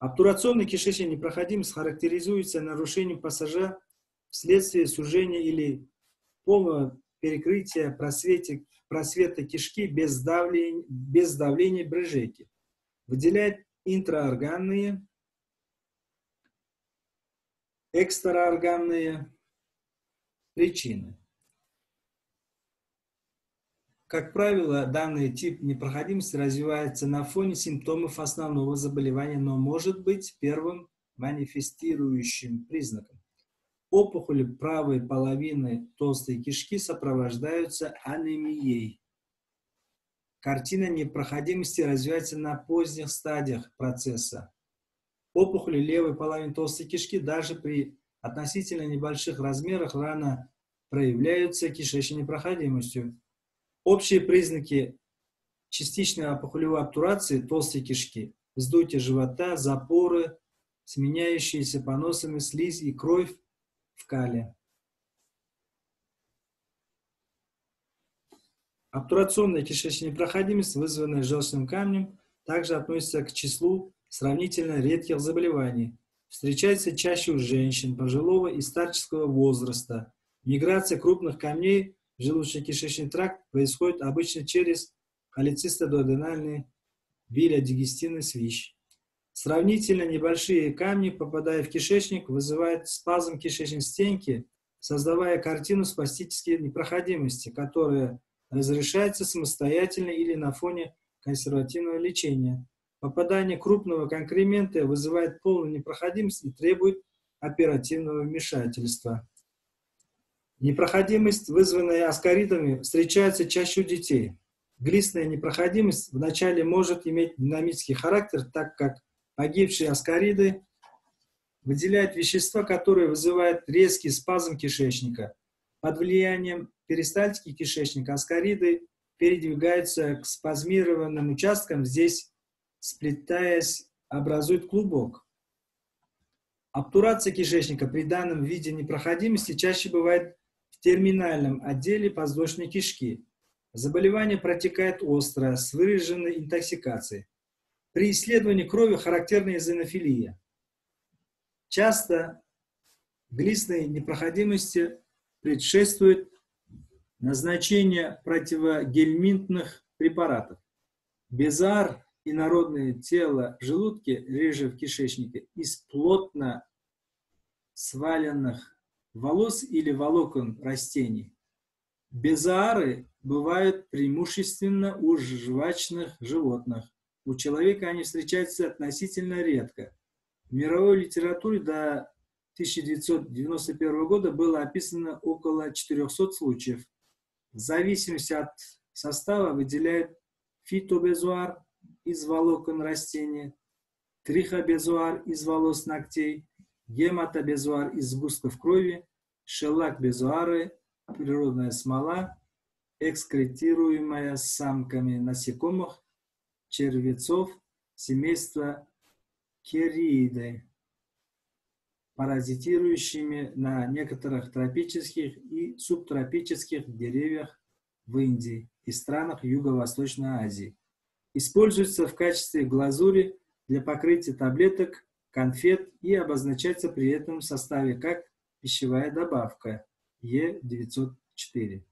Обтурационная кишечная непроходимость характеризуется нарушением пассажа вследствие сужения или полного перекрытия просвета, просвета кишки без давления, без давления брыжейки. Выделяет интраорганные экстраорганные причины. Как правило, данный тип непроходимости развивается на фоне симптомов основного заболевания, но может быть первым манифестирующим признаком. Опухоли правой половины толстой кишки сопровождаются анемией. Картина непроходимости развивается на поздних стадиях процесса. Опухоли левой половины толстой кишки даже при относительно небольших размерах рано проявляются кишечной непроходимостью. Общие признаки частичной опухолевой обтурации толстой кишки, вздутие живота, запоры, сменяющиеся поносами слизь и кровь в кале. Обтурационная кишечная непроходимость, вызванная желчным камнем, также относится к числу сравнительно редких заболеваний. Встречается чаще у женщин пожилого и старческого возраста. Миграция крупных камней в желудочно-кишечный тракт происходит обычно через холецистодуоденальный билиодигестинный свищ. Сравнительно небольшие камни, попадая в кишечник, вызывают спазм кишечной стенки, создавая картину спастической непроходимости, которая разрешается самостоятельно или на фоне консервативного лечения. Попадание крупного конкремента вызывает полную непроходимость и требует оперативного вмешательства. Непроходимость, вызванная аскаридами, встречается чаще у детей. Глистная непроходимость вначале может иметь динамический характер, так как погибшие аскариды выделяют вещества, которые вызывают резкий спазм кишечника. Под влиянием перистальтики кишечника аскариды передвигаются к спазмированным участкам, здесь сплетаясь, образует клубок. Обтурация кишечника при данном виде непроходимости чаще бывает в терминальном отделе подвздошной кишки. Заболевание протекает остро, с выраженной интоксикацией. При исследовании крови характерна изонофилия. Часто глистной непроходимости предшествует назначение противогельминтных препаратов. Безар инородное тело в желудке, реже в кишечнике, из плотно сваленных волос или волокон растений. Безаары бывают преимущественно у жвачных животных. У человека они встречаются относительно редко. В мировой литературе до 1991 года было описано около 400 случаев. В зависимости от состава выделяют фитобезуар, из волокон растения, трихобезуар из волос ногтей, гематобезуар из сгустков крови, шеллак-безуары, природная смола, экскретируемая самками насекомых, червецов, семейства керииды, паразитирующими на некоторых тропических и субтропических деревьях в Индии и странах Юго-Восточной Азии. Используется в качестве глазури для покрытия таблеток, конфет и обозначается при этом в составе как пищевая добавка Е904.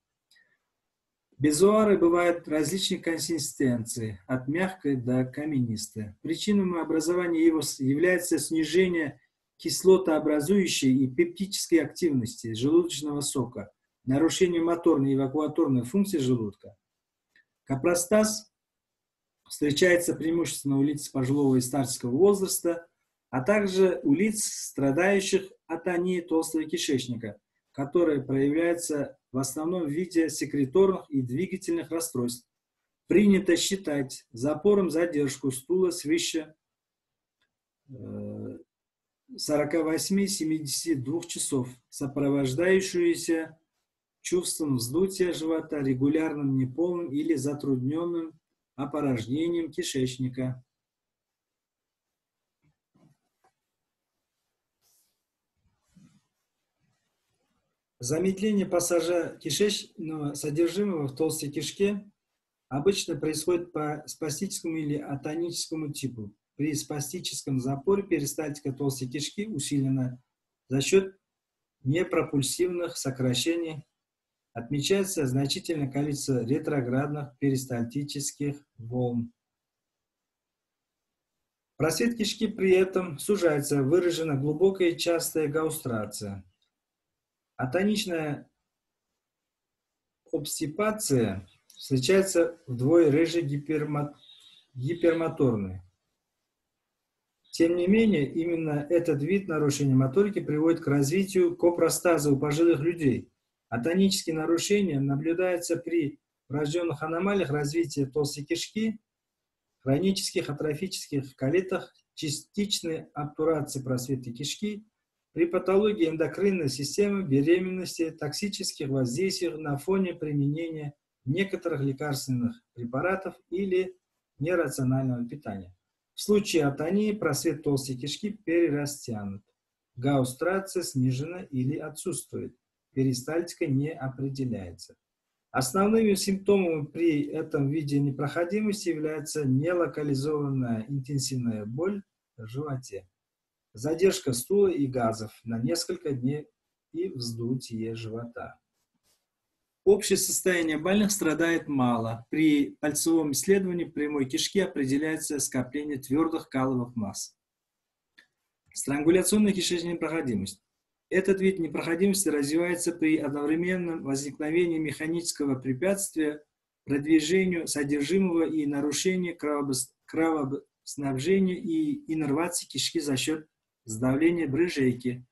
Безуары бывают различной консистенции, от мягкой до каменистой. Причиной образования его является снижение кислотообразующей и пептической активности желудочного сока, нарушение моторной и эвакуаторной функции желудка. Капростаз встречается преимущественно у лиц пожилого и старческого возраста, а также у лиц, страдающих атонии толстого кишечника, которая проявляется в основном в виде секреторных и двигательных расстройств. Принято считать запором задержку стула свыше 48-72 э, часов, сопровождающуюся чувством вздутия живота, регулярным неполным или затрудненным опорожнением кишечника. Замедление пассажа кишечного содержимого в толстой кишке обычно происходит по спастическому или атоническому типу. При спастическом запоре перистальтика толстой кишки усилена за счет непропульсивных сокращений отмечается значительное количество ретроградных перистальтических волн. Просвет кишки при этом сужается, выражена глубокая и частая гаустрация. Атоничная обстипация встречается вдвое реже гипермо... гипермоторной. Тем не менее, именно этот вид нарушения моторики приводит к развитию копростаза у пожилых людей – Атонические нарушения наблюдаются при врожденных аномалиях развития толстой кишки, хронических атрофических колитах, частичной обтурации просвета кишки, при патологии эндокринной системы, беременности, токсических воздействиях на фоне применения некоторых лекарственных препаратов или нерационального питания. В случае атонии просвет толстой кишки перерастянут. Гаустрация снижена или отсутствует перистальтика не определяется. Основными симптомами при этом виде непроходимости является нелокализованная интенсивная боль в животе, задержка стула и газов на несколько дней и вздутие живота. Общее состояние больных страдает мало. При пальцевом исследовании прямой кишки определяется скопление твердых каловых масс. Странгуляционная кишечная непроходимость. Этот вид непроходимости развивается при одновременном возникновении механического препятствия продвижению содержимого и нарушению кровоснабжения и иннервации кишки за счет сдавления брыжейки.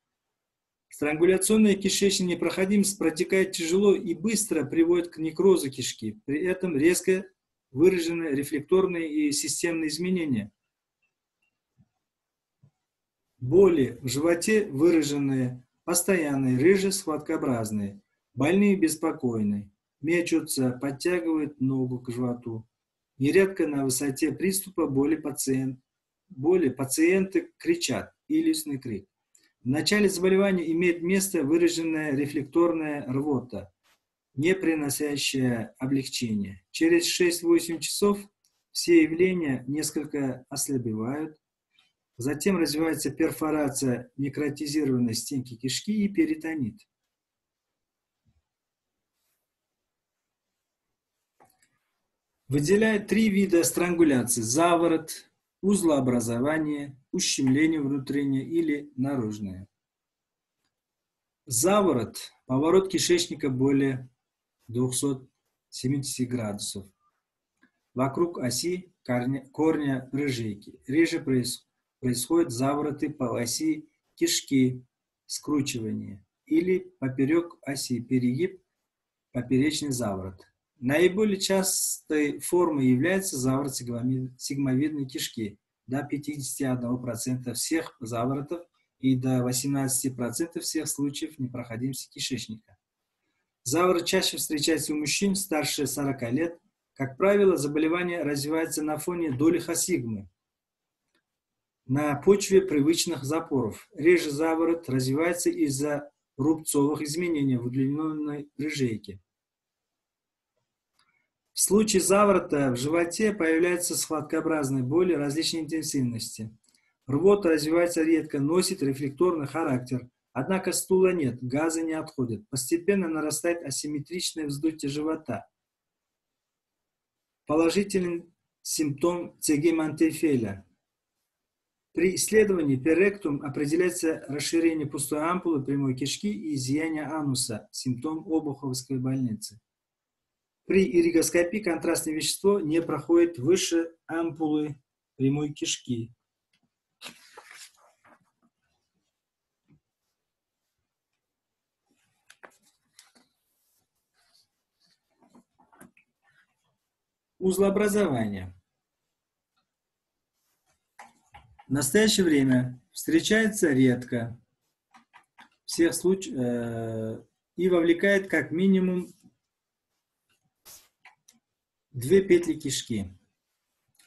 Странгуляционная кишечная непроходимость протекает тяжело и быстро приводит к некрозу кишки. При этом резко выражены рефлекторные и системные изменения. Боли в животе выраженные Постоянные, рыжие, схваткообразные, больные беспокойные, мечутся, подтягивают ногу к животу. Нередко на высоте приступа боли, пациент, боли пациенты кричат, илистный крик. В начале заболевания имеет место выраженная рефлекторная рвота, не приносящая облегчения. Через 6-8 часов все явления несколько ослабевают, Затем развивается перфорация некротизированной стенки кишки и перитонит. Выделяют три вида странгуляции – заворот, узлообразование, ущемление внутреннее или наружное. Заворот – поворот кишечника более 270 градусов. Вокруг оси корня, корня рыжейки. Реже происходит происходят завороты по оси кишки, скручивание, или поперек оси перегиб, поперечный заворот. Наиболее частой формой является заворот сигмовидной кишки до 51% всех заворотов и до 18% всех случаев непроходимости кишечника. Заворот чаще встречается у мужчин старше 40 лет. Как правило, заболевание развивается на фоне долиха сигмы, на почве привычных запоров. Реже заворот развивается из-за рубцовых изменений в удлиненной рыжейке. В случае заворота в животе появляются схваткообразные боли различной интенсивности. Рвота развивается редко, носит рефлекторный характер. Однако стула нет, газы не отходят. Постепенно нарастает асимметричное вздутие живота. Положительный симптом ЦГ Монтефеля – при исследовании перректум определяется расширение пустой ампулы прямой кишки и изъяние ануса, симптом обуховской больницы. При иригоскопии контрастное вещество не проходит выше ампулы прямой кишки. Узлообразование. В настоящее время встречается редко всех случ... э, и вовлекает как минимум две петли кишки.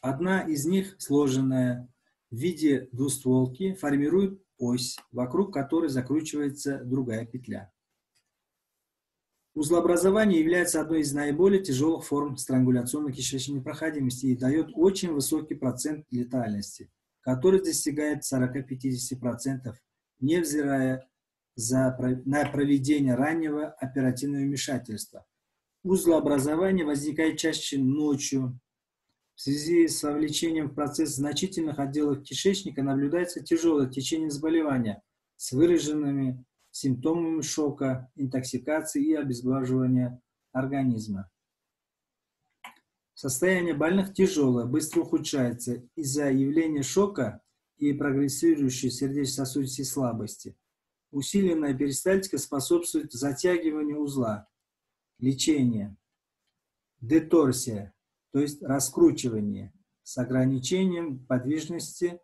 Одна из них, сложенная в виде двустволки, формирует ось, вокруг которой закручивается другая петля. Узлообразование является одной из наиболее тяжелых форм странгуляционной кишечной непроходимости и дает очень высокий процент летальности, который достигает 40-50%, невзирая за, на проведение раннего оперативного вмешательства. Узлообразование возникает чаще ночью. В связи с вовлечением в процесс значительных отделов кишечника наблюдается тяжелое течение заболевания с выраженными симптомами шока, интоксикации и обезглаживания организма. Состояние больных тяжелое, быстро ухудшается из-за явления шока и прогрессирующей сердечно-сосудистой слабости. Усиленная перистальтика способствует затягиванию узла, лечение, деторсия, то есть раскручивание с ограничением подвижности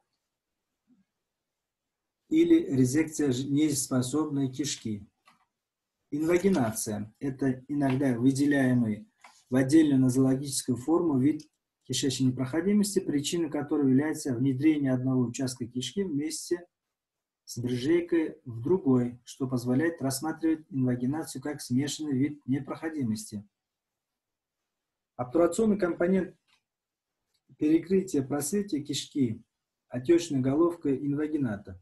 или резекция неспособной кишки. Инвагинация – это иногда выделяемый в отдельную нозологическую форму вид кишечной непроходимости, причиной которой является внедрение одного участка кишки вместе с брыжейкой в другой, что позволяет рассматривать инвагинацию как смешанный вид непроходимости. Обтурационный компонент перекрытия просветия кишки отечной головкой инвагината.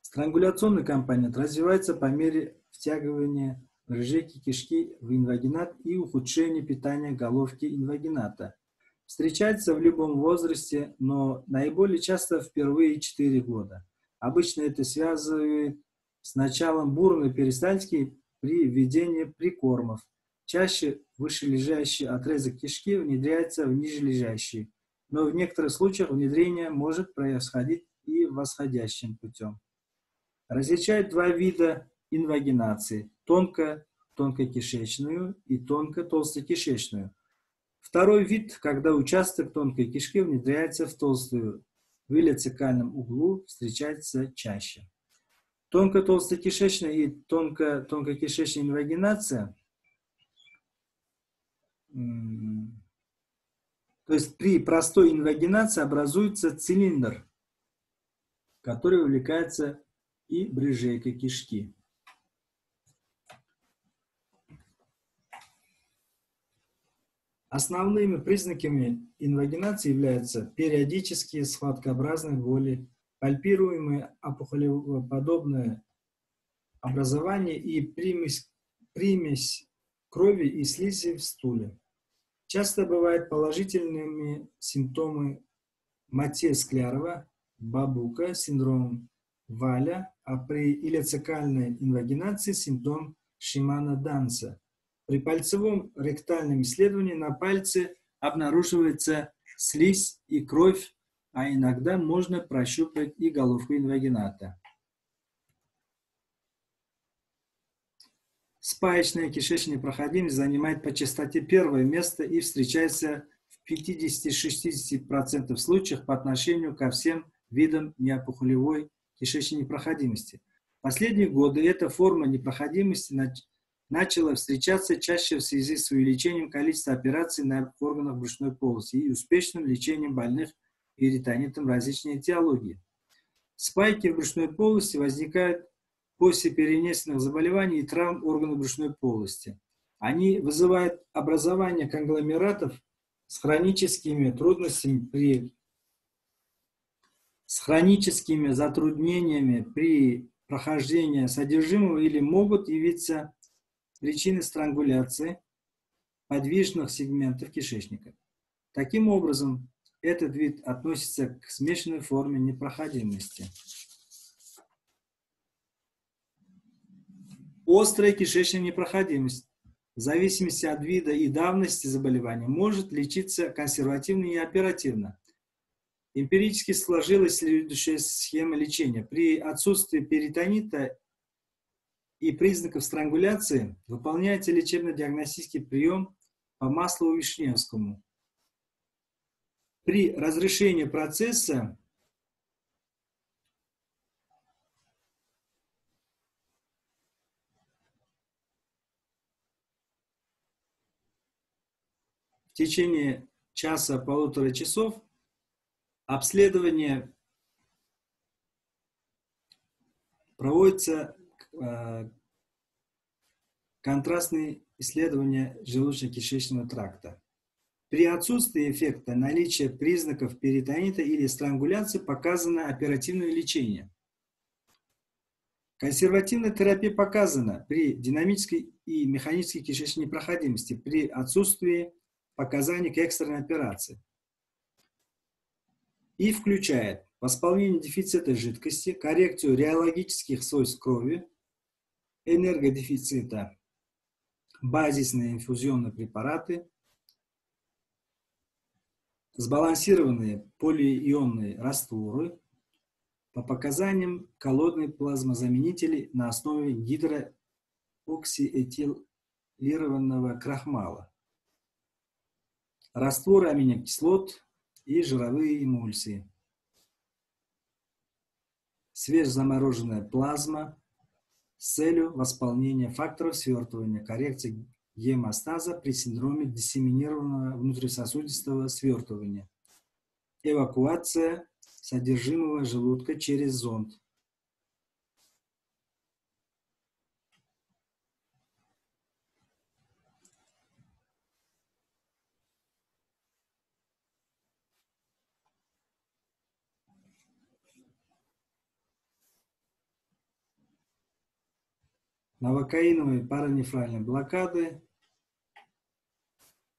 Странгуляционный компонент развивается по мере втягивания брыжейки кишки в инвагинат и ухудшения питания головки инвагината. Встречается в любом возрасте, но наиболее часто впервые 4 года. Обычно это связывает с началом бурной перистальтики при введении прикормов. Чаще вышележащий отрезок кишки внедряется в нижележащий, но в некоторых случаях внедрение может происходить и восходящим путем. Различают два вида инвагинации – тонко тонкокишечную и тонко-толстокишечную. Второй вид, когда участок тонкой кишки внедряется в толстую в илиоцикальном углу встречается чаще. Тонко-толстокишечная и тонко-тонкокишечная инвагинация, то есть при простой инвагинации образуется цилиндр, который увлекается и брыжейкой кишки. Основными признаками инвагинации являются периодические схваткообразные боли, пальпируемые опухолеподобное образование и примесь, примесь крови и слизи в стуле. Часто бывают положительными симптомы Матье Склярова, бабука, синдром Валя, а при илецикальной инвагинации симптом Шимана-Данса – при пальцевом ректальном исследовании на пальце обнаруживается слизь и кровь, а иногда можно прощупать и головку инвагината. Спаечная кишечная проходимость занимает по частоте первое место и встречается в 50-60% случаев по отношению ко всем видам неопухолевой кишечной непроходимости. В последние годы эта форма непроходимости начало встречаться чаще в связи с увеличением количества операций на органах брюшной полости и успешным лечением больных перитонитом различной этиологии. Спайки в брюшной полости возникают после перенесенных заболеваний и травм органов брюшной полости. Они вызывают образование конгломератов с хроническими трудностями при с хроническими затруднениями при прохождении содержимого или могут явиться причины странгуляции подвижных сегментов кишечника. Таким образом, этот вид относится к смешанной форме непроходимости. Острая кишечная непроходимость в зависимости от вида и давности заболевания может лечиться консервативно и оперативно. Эмпирически сложилась следующая схема лечения. При отсутствии перитонита и признаков странгуляции выполняется лечебно-диагностический прием по маслу Вишневскому. При разрешении процесса в течение часа-полутора часов обследование проводится контрастные исследования желудочно-кишечного тракта. При отсутствии эффекта наличия признаков перитонита или странгуляции показано оперативное лечение. Консервативная терапия показана при динамической и механической кишечной непроходимости, при отсутствии показаний к экстренной операции. И включает восполнение дефицита жидкости, коррекцию реологических свойств крови, энергодефицита, базисные инфузионные препараты, сбалансированные полиионные растворы по показаниям колодной плазмозаменителей на основе гидрооксиэтилированного крахмала, растворы аминокислот и жировые эмульсии, свежезамороженная плазма с целью восполнения факторов свертывания, коррекции гемостаза при синдроме диссеминированного внутрисосудистого свертывания, эвакуация содержимого желудка через зонд. Новокаиновые паранефральные блокады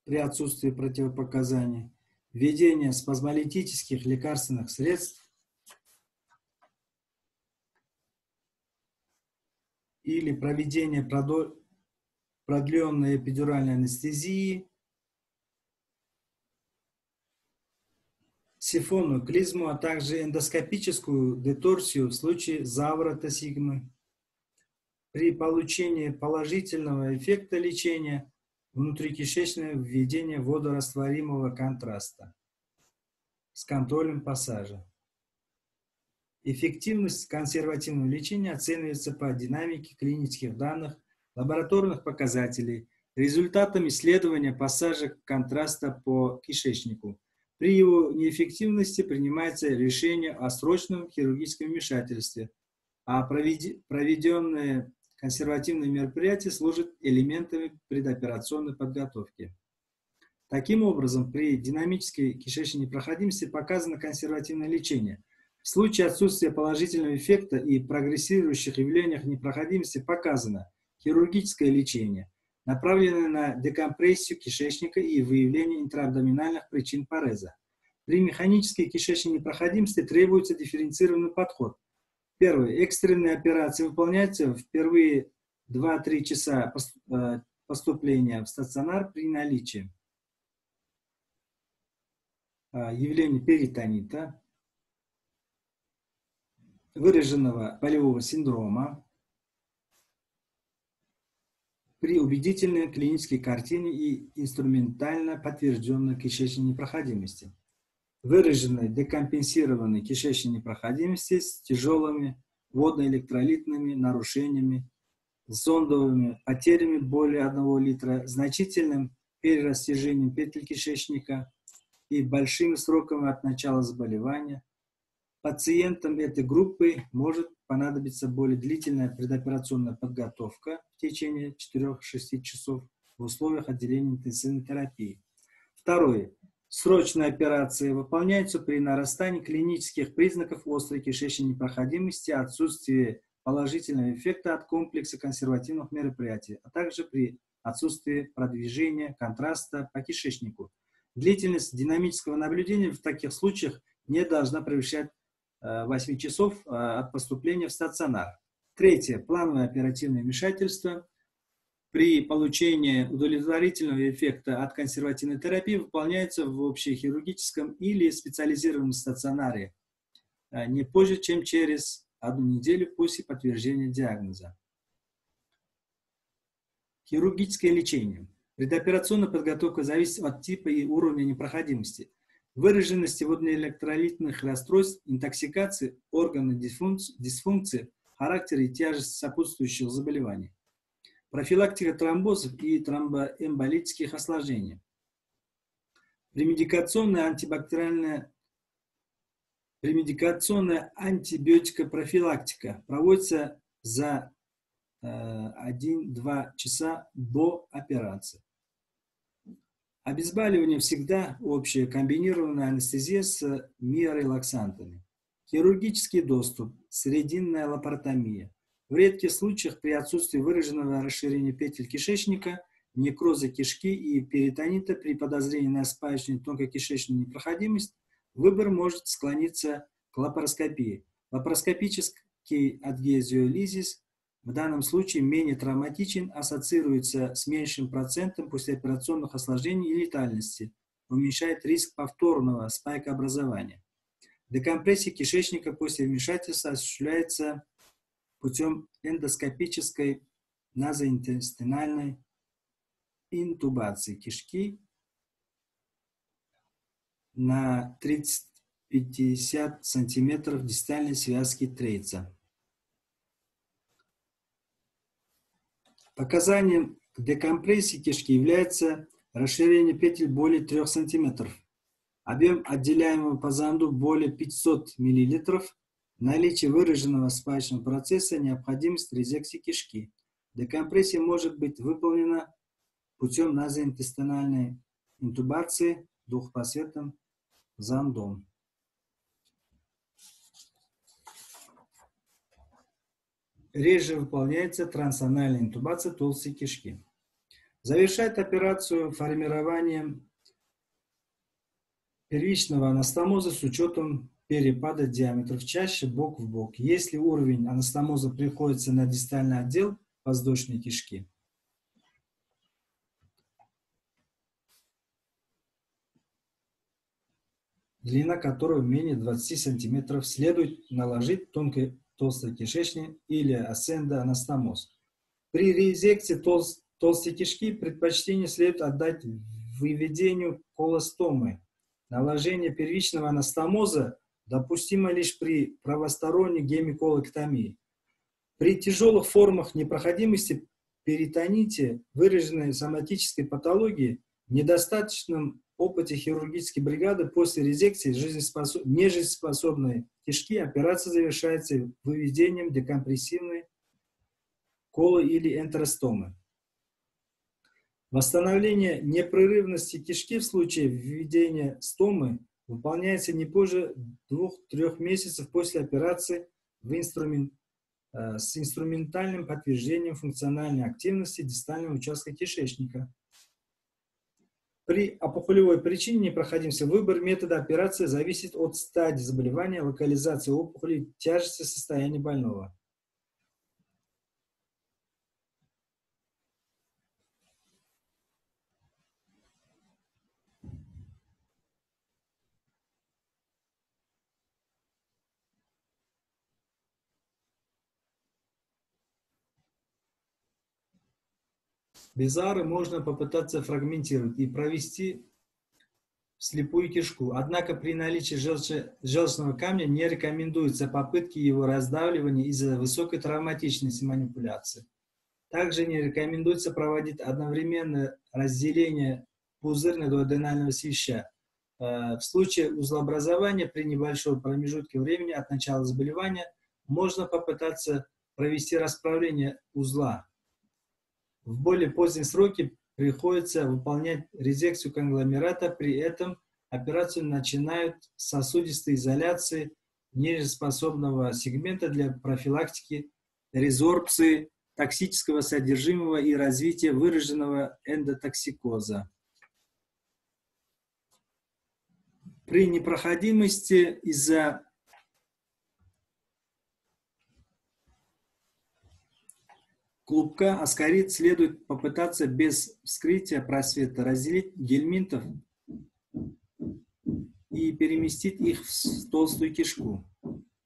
при отсутствии противопоказаний, введение спазмолитических лекарственных средств или проведение продленной эпидуральной анестезии, сифонную клизму, а также эндоскопическую деторсию в случае заворота сигмы при получении положительного эффекта лечения внутрикишечное введение водорастворимого контраста с контролем пассажа. Эффективность консервативного лечения оценивается по динамике клинических данных, лабораторных показателей, результатам исследования пассажа контраста по кишечнику. При его неэффективности принимается решение о срочном хирургическом вмешательстве, а проведенные консервативные мероприятия служат элементами предоперационной подготовки. Таким образом, при динамической кишечной непроходимости показано консервативное лечение. В случае отсутствия положительного эффекта и прогрессирующих явлениях непроходимости показано хирургическое лечение, направленное на декомпрессию кишечника и выявление интраабдоминальных причин пареза. При механической кишечной непроходимости требуется дифференцированный подход – Первое. Экстренные операции выполняются впервые 2-3 часа э, поступления в стационар при наличии э, явления перитонита, выраженного болевого синдрома, при убедительной клинической картине и инструментально подтвержденной кишечной непроходимости выраженной декомпенсированной кишечной непроходимости с тяжелыми водно-электролитными нарушениями, зондовыми потерями более 1 литра, значительным перерастяжением петель кишечника и большими сроками от начала заболевания. Пациентам этой группы может понадобиться более длительная предоперационная подготовка в течение 4-6 часов в условиях отделения интенсивной терапии. Второе. Срочные операции выполняются при нарастании клинических признаков острой кишечной непроходимости, отсутствии положительного эффекта от комплекса консервативных мероприятий, а также при отсутствии продвижения контраста по кишечнику. Длительность динамического наблюдения в таких случаях не должна превышать 8 э, часов э, от поступления в стационар. Третье. Плановое оперативное вмешательство при получении удовлетворительного эффекта от консервативной терапии выполняется в общехирургическом или специализированном стационаре а, не позже, чем через одну неделю после подтверждения диагноза. Хирургическое лечение. Предоперационная подготовка зависит от типа и уровня непроходимости, выраженности водно-электролитных расстройств, интоксикации, органов дисфункции, характера и тяжести сопутствующих заболеваний. Профилактика тромбозов и тромбоэмболических осложнений. Премедикационная антибактериальная Премедикационная антибиотикопрофилактика проводится за 1-2 часа до операции. Обезболивание всегда общая комбинированная анестезия с миорелаксантами. Хирургический доступ, срединная лапаротомия. В редких случаях при отсутствии выраженного расширения петель кишечника, некроза кишки и перитонита при подозрении на спаечную тонкокишечную непроходимость выбор может склониться к лапароскопии. Лапароскопический адгезиолизис в данном случае менее травматичен, ассоциируется с меньшим процентом послеоперационных осложнений и летальности, уменьшает риск повторного спайкообразования. Декомпрессия кишечника после вмешательства осуществляется путем эндоскопической назоинтестинальной интубации кишки на 30-50 см дистальной связки трейца. Показанием к декомпрессии кишки является расширение петель более 3 см, объем отделяемого по зонду более 500 мл, наличие выраженного спаечного процесса, необходимость резекции кишки. Декомпрессия может быть выполнена путем назоинтестинальной интубации двухпросветным зондом. реже выполняется трансанальная интубация толстой кишки. Завершает операцию формированием первичного анастомоза с учетом перепада диаметров чаще бок в бок. Если уровень анастомоза приходится на дистальный отдел воздушной кишки, длина которого менее 20 см, следует наложить тонкой толстой кишечник или асцендоанастомоз. При резекции тол толстой кишки предпочтение следует отдать выведению колостомы. Наложение первичного анастомоза допустимо лишь при правосторонней гемиколэктомии. При тяжелых формах непроходимости перитоните, выраженной соматической патологии, недостаточном опыте хирургической бригады после резекции жизнеспособ... нежизнеспособной кишки операция завершается выведением декомпрессивной колы или энтеростомы. Восстановление непрерывности кишки в случае введения стомы выполняется не позже двух-трех месяцев после операции в инструмент, э, с инструментальным подтверждением функциональной активности дистального участка кишечника. При опухолевой причине непроходимости выбор метода операции зависит от стадии заболевания, локализации опухоли, тяжести состояния больного. Безары можно попытаться фрагментировать и провести в слепую кишку. Однако при наличии желчного камня не рекомендуются попытки его раздавливания из-за высокой травматичности манипуляции. Также не рекомендуется проводить одновременное разделение пузырного аденального свища. Э, в случае узлообразования при небольшом промежутке времени от начала заболевания можно попытаться провести расправление узла в более поздние сроки приходится выполнять резекцию конгломерата, при этом операцию начинают с сосудистой изоляции нежеспособного сегмента для профилактики резорбции токсического содержимого и развития выраженного эндотоксикоза. При непроходимости из-за клубка аскарид следует попытаться без вскрытия просвета разделить гельминтов и переместить их в толстую кишку.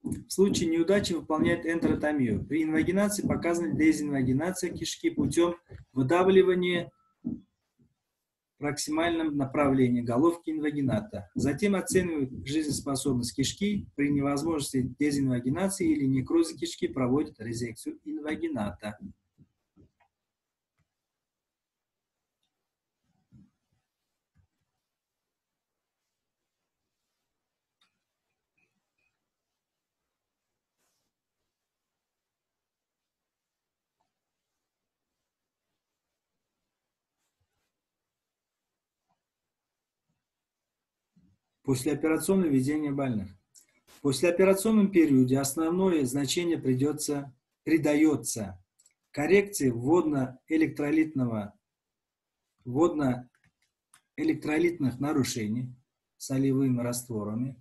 В случае неудачи выполняют энтеротомию. При инвагинации показана дезинвагинация кишки путем выдавливания проксимальном направлении головки инвагината. Затем оценивают жизнеспособность кишки. При невозможности дезинвагинации или некрозе кишки проводят резекцию инвагината. Послеоперационное ведение больных. В послеоперационном периоде основное значение придется, придается коррекции водно-электролитного водно-электролитных нарушений солевыми растворами,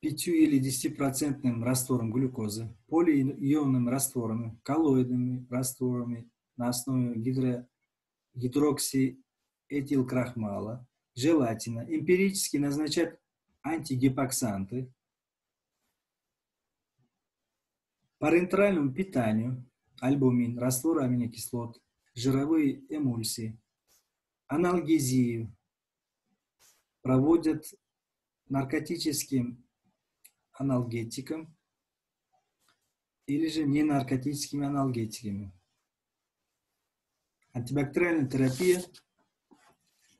5 или 10% раствором глюкозы, полиионным растворами, коллоидными растворами на основе гидро, гидрокси этилкрахмала, желатина, эмпирически назначать антигипоксанты, парентеральному питанию, альбумин, раствор аминокислот, жировые эмульсии, аналгезию, проводят наркотическим аналгетиком или же ненаркотическими аналгетиками. Антибактериальная терапия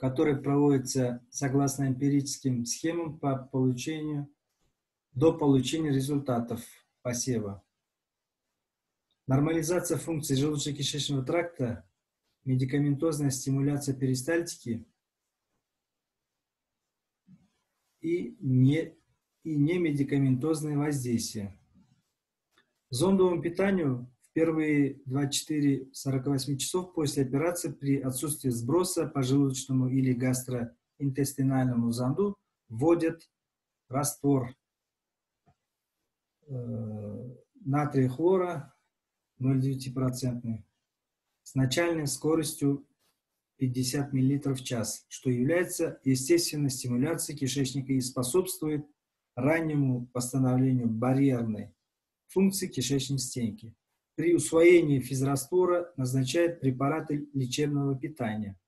который проводится согласно эмпирическим схемам по получению, до получения результатов посева. Нормализация функций желудочно-кишечного тракта, медикаментозная стимуляция перистальтики и не, и немедикаментозные воздействия. Зондовому питанию первые 24-48 часов после операции при отсутствии сброса по желудочному или гастроинтестинальному зонду вводят раствор натрия хлора 0,9% с начальной скоростью 50 мл в час, что является естественной стимуляцией кишечника и способствует раннему восстановлению барьерной функции кишечной стенки при усвоении физраствора назначают препараты лечебного питания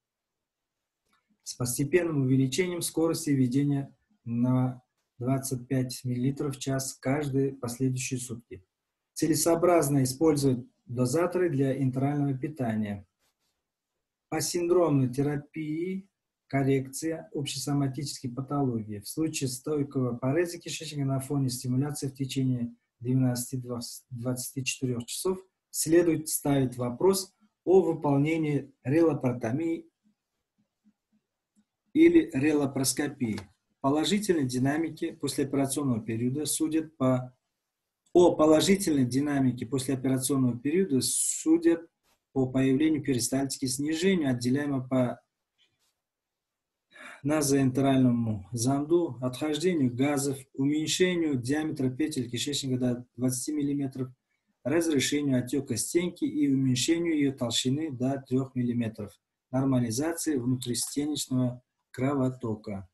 с постепенным увеличением скорости введения на 25 мл в час каждые последующие сутки. Целесообразно использовать дозаторы для интерального питания. По синдромной терапии коррекция общесоматической патологии. В случае стойкого пареза кишечника на фоне стимуляции в течение 12-24 часов следует ставить вопрос о выполнении релапартомии или релапроскопии. Положительной динамике послеоперационного периода судят по о положительной динамике послеоперационного периода судят по появлению перистальтики, снижению отделяемого по назоэнтеральному зонду, отхождению газов, уменьшению диаметра петель кишечника до 20 мм, разрешению отека стенки и уменьшению ее толщины до 3 мм, нормализации внутристеночного кровотока.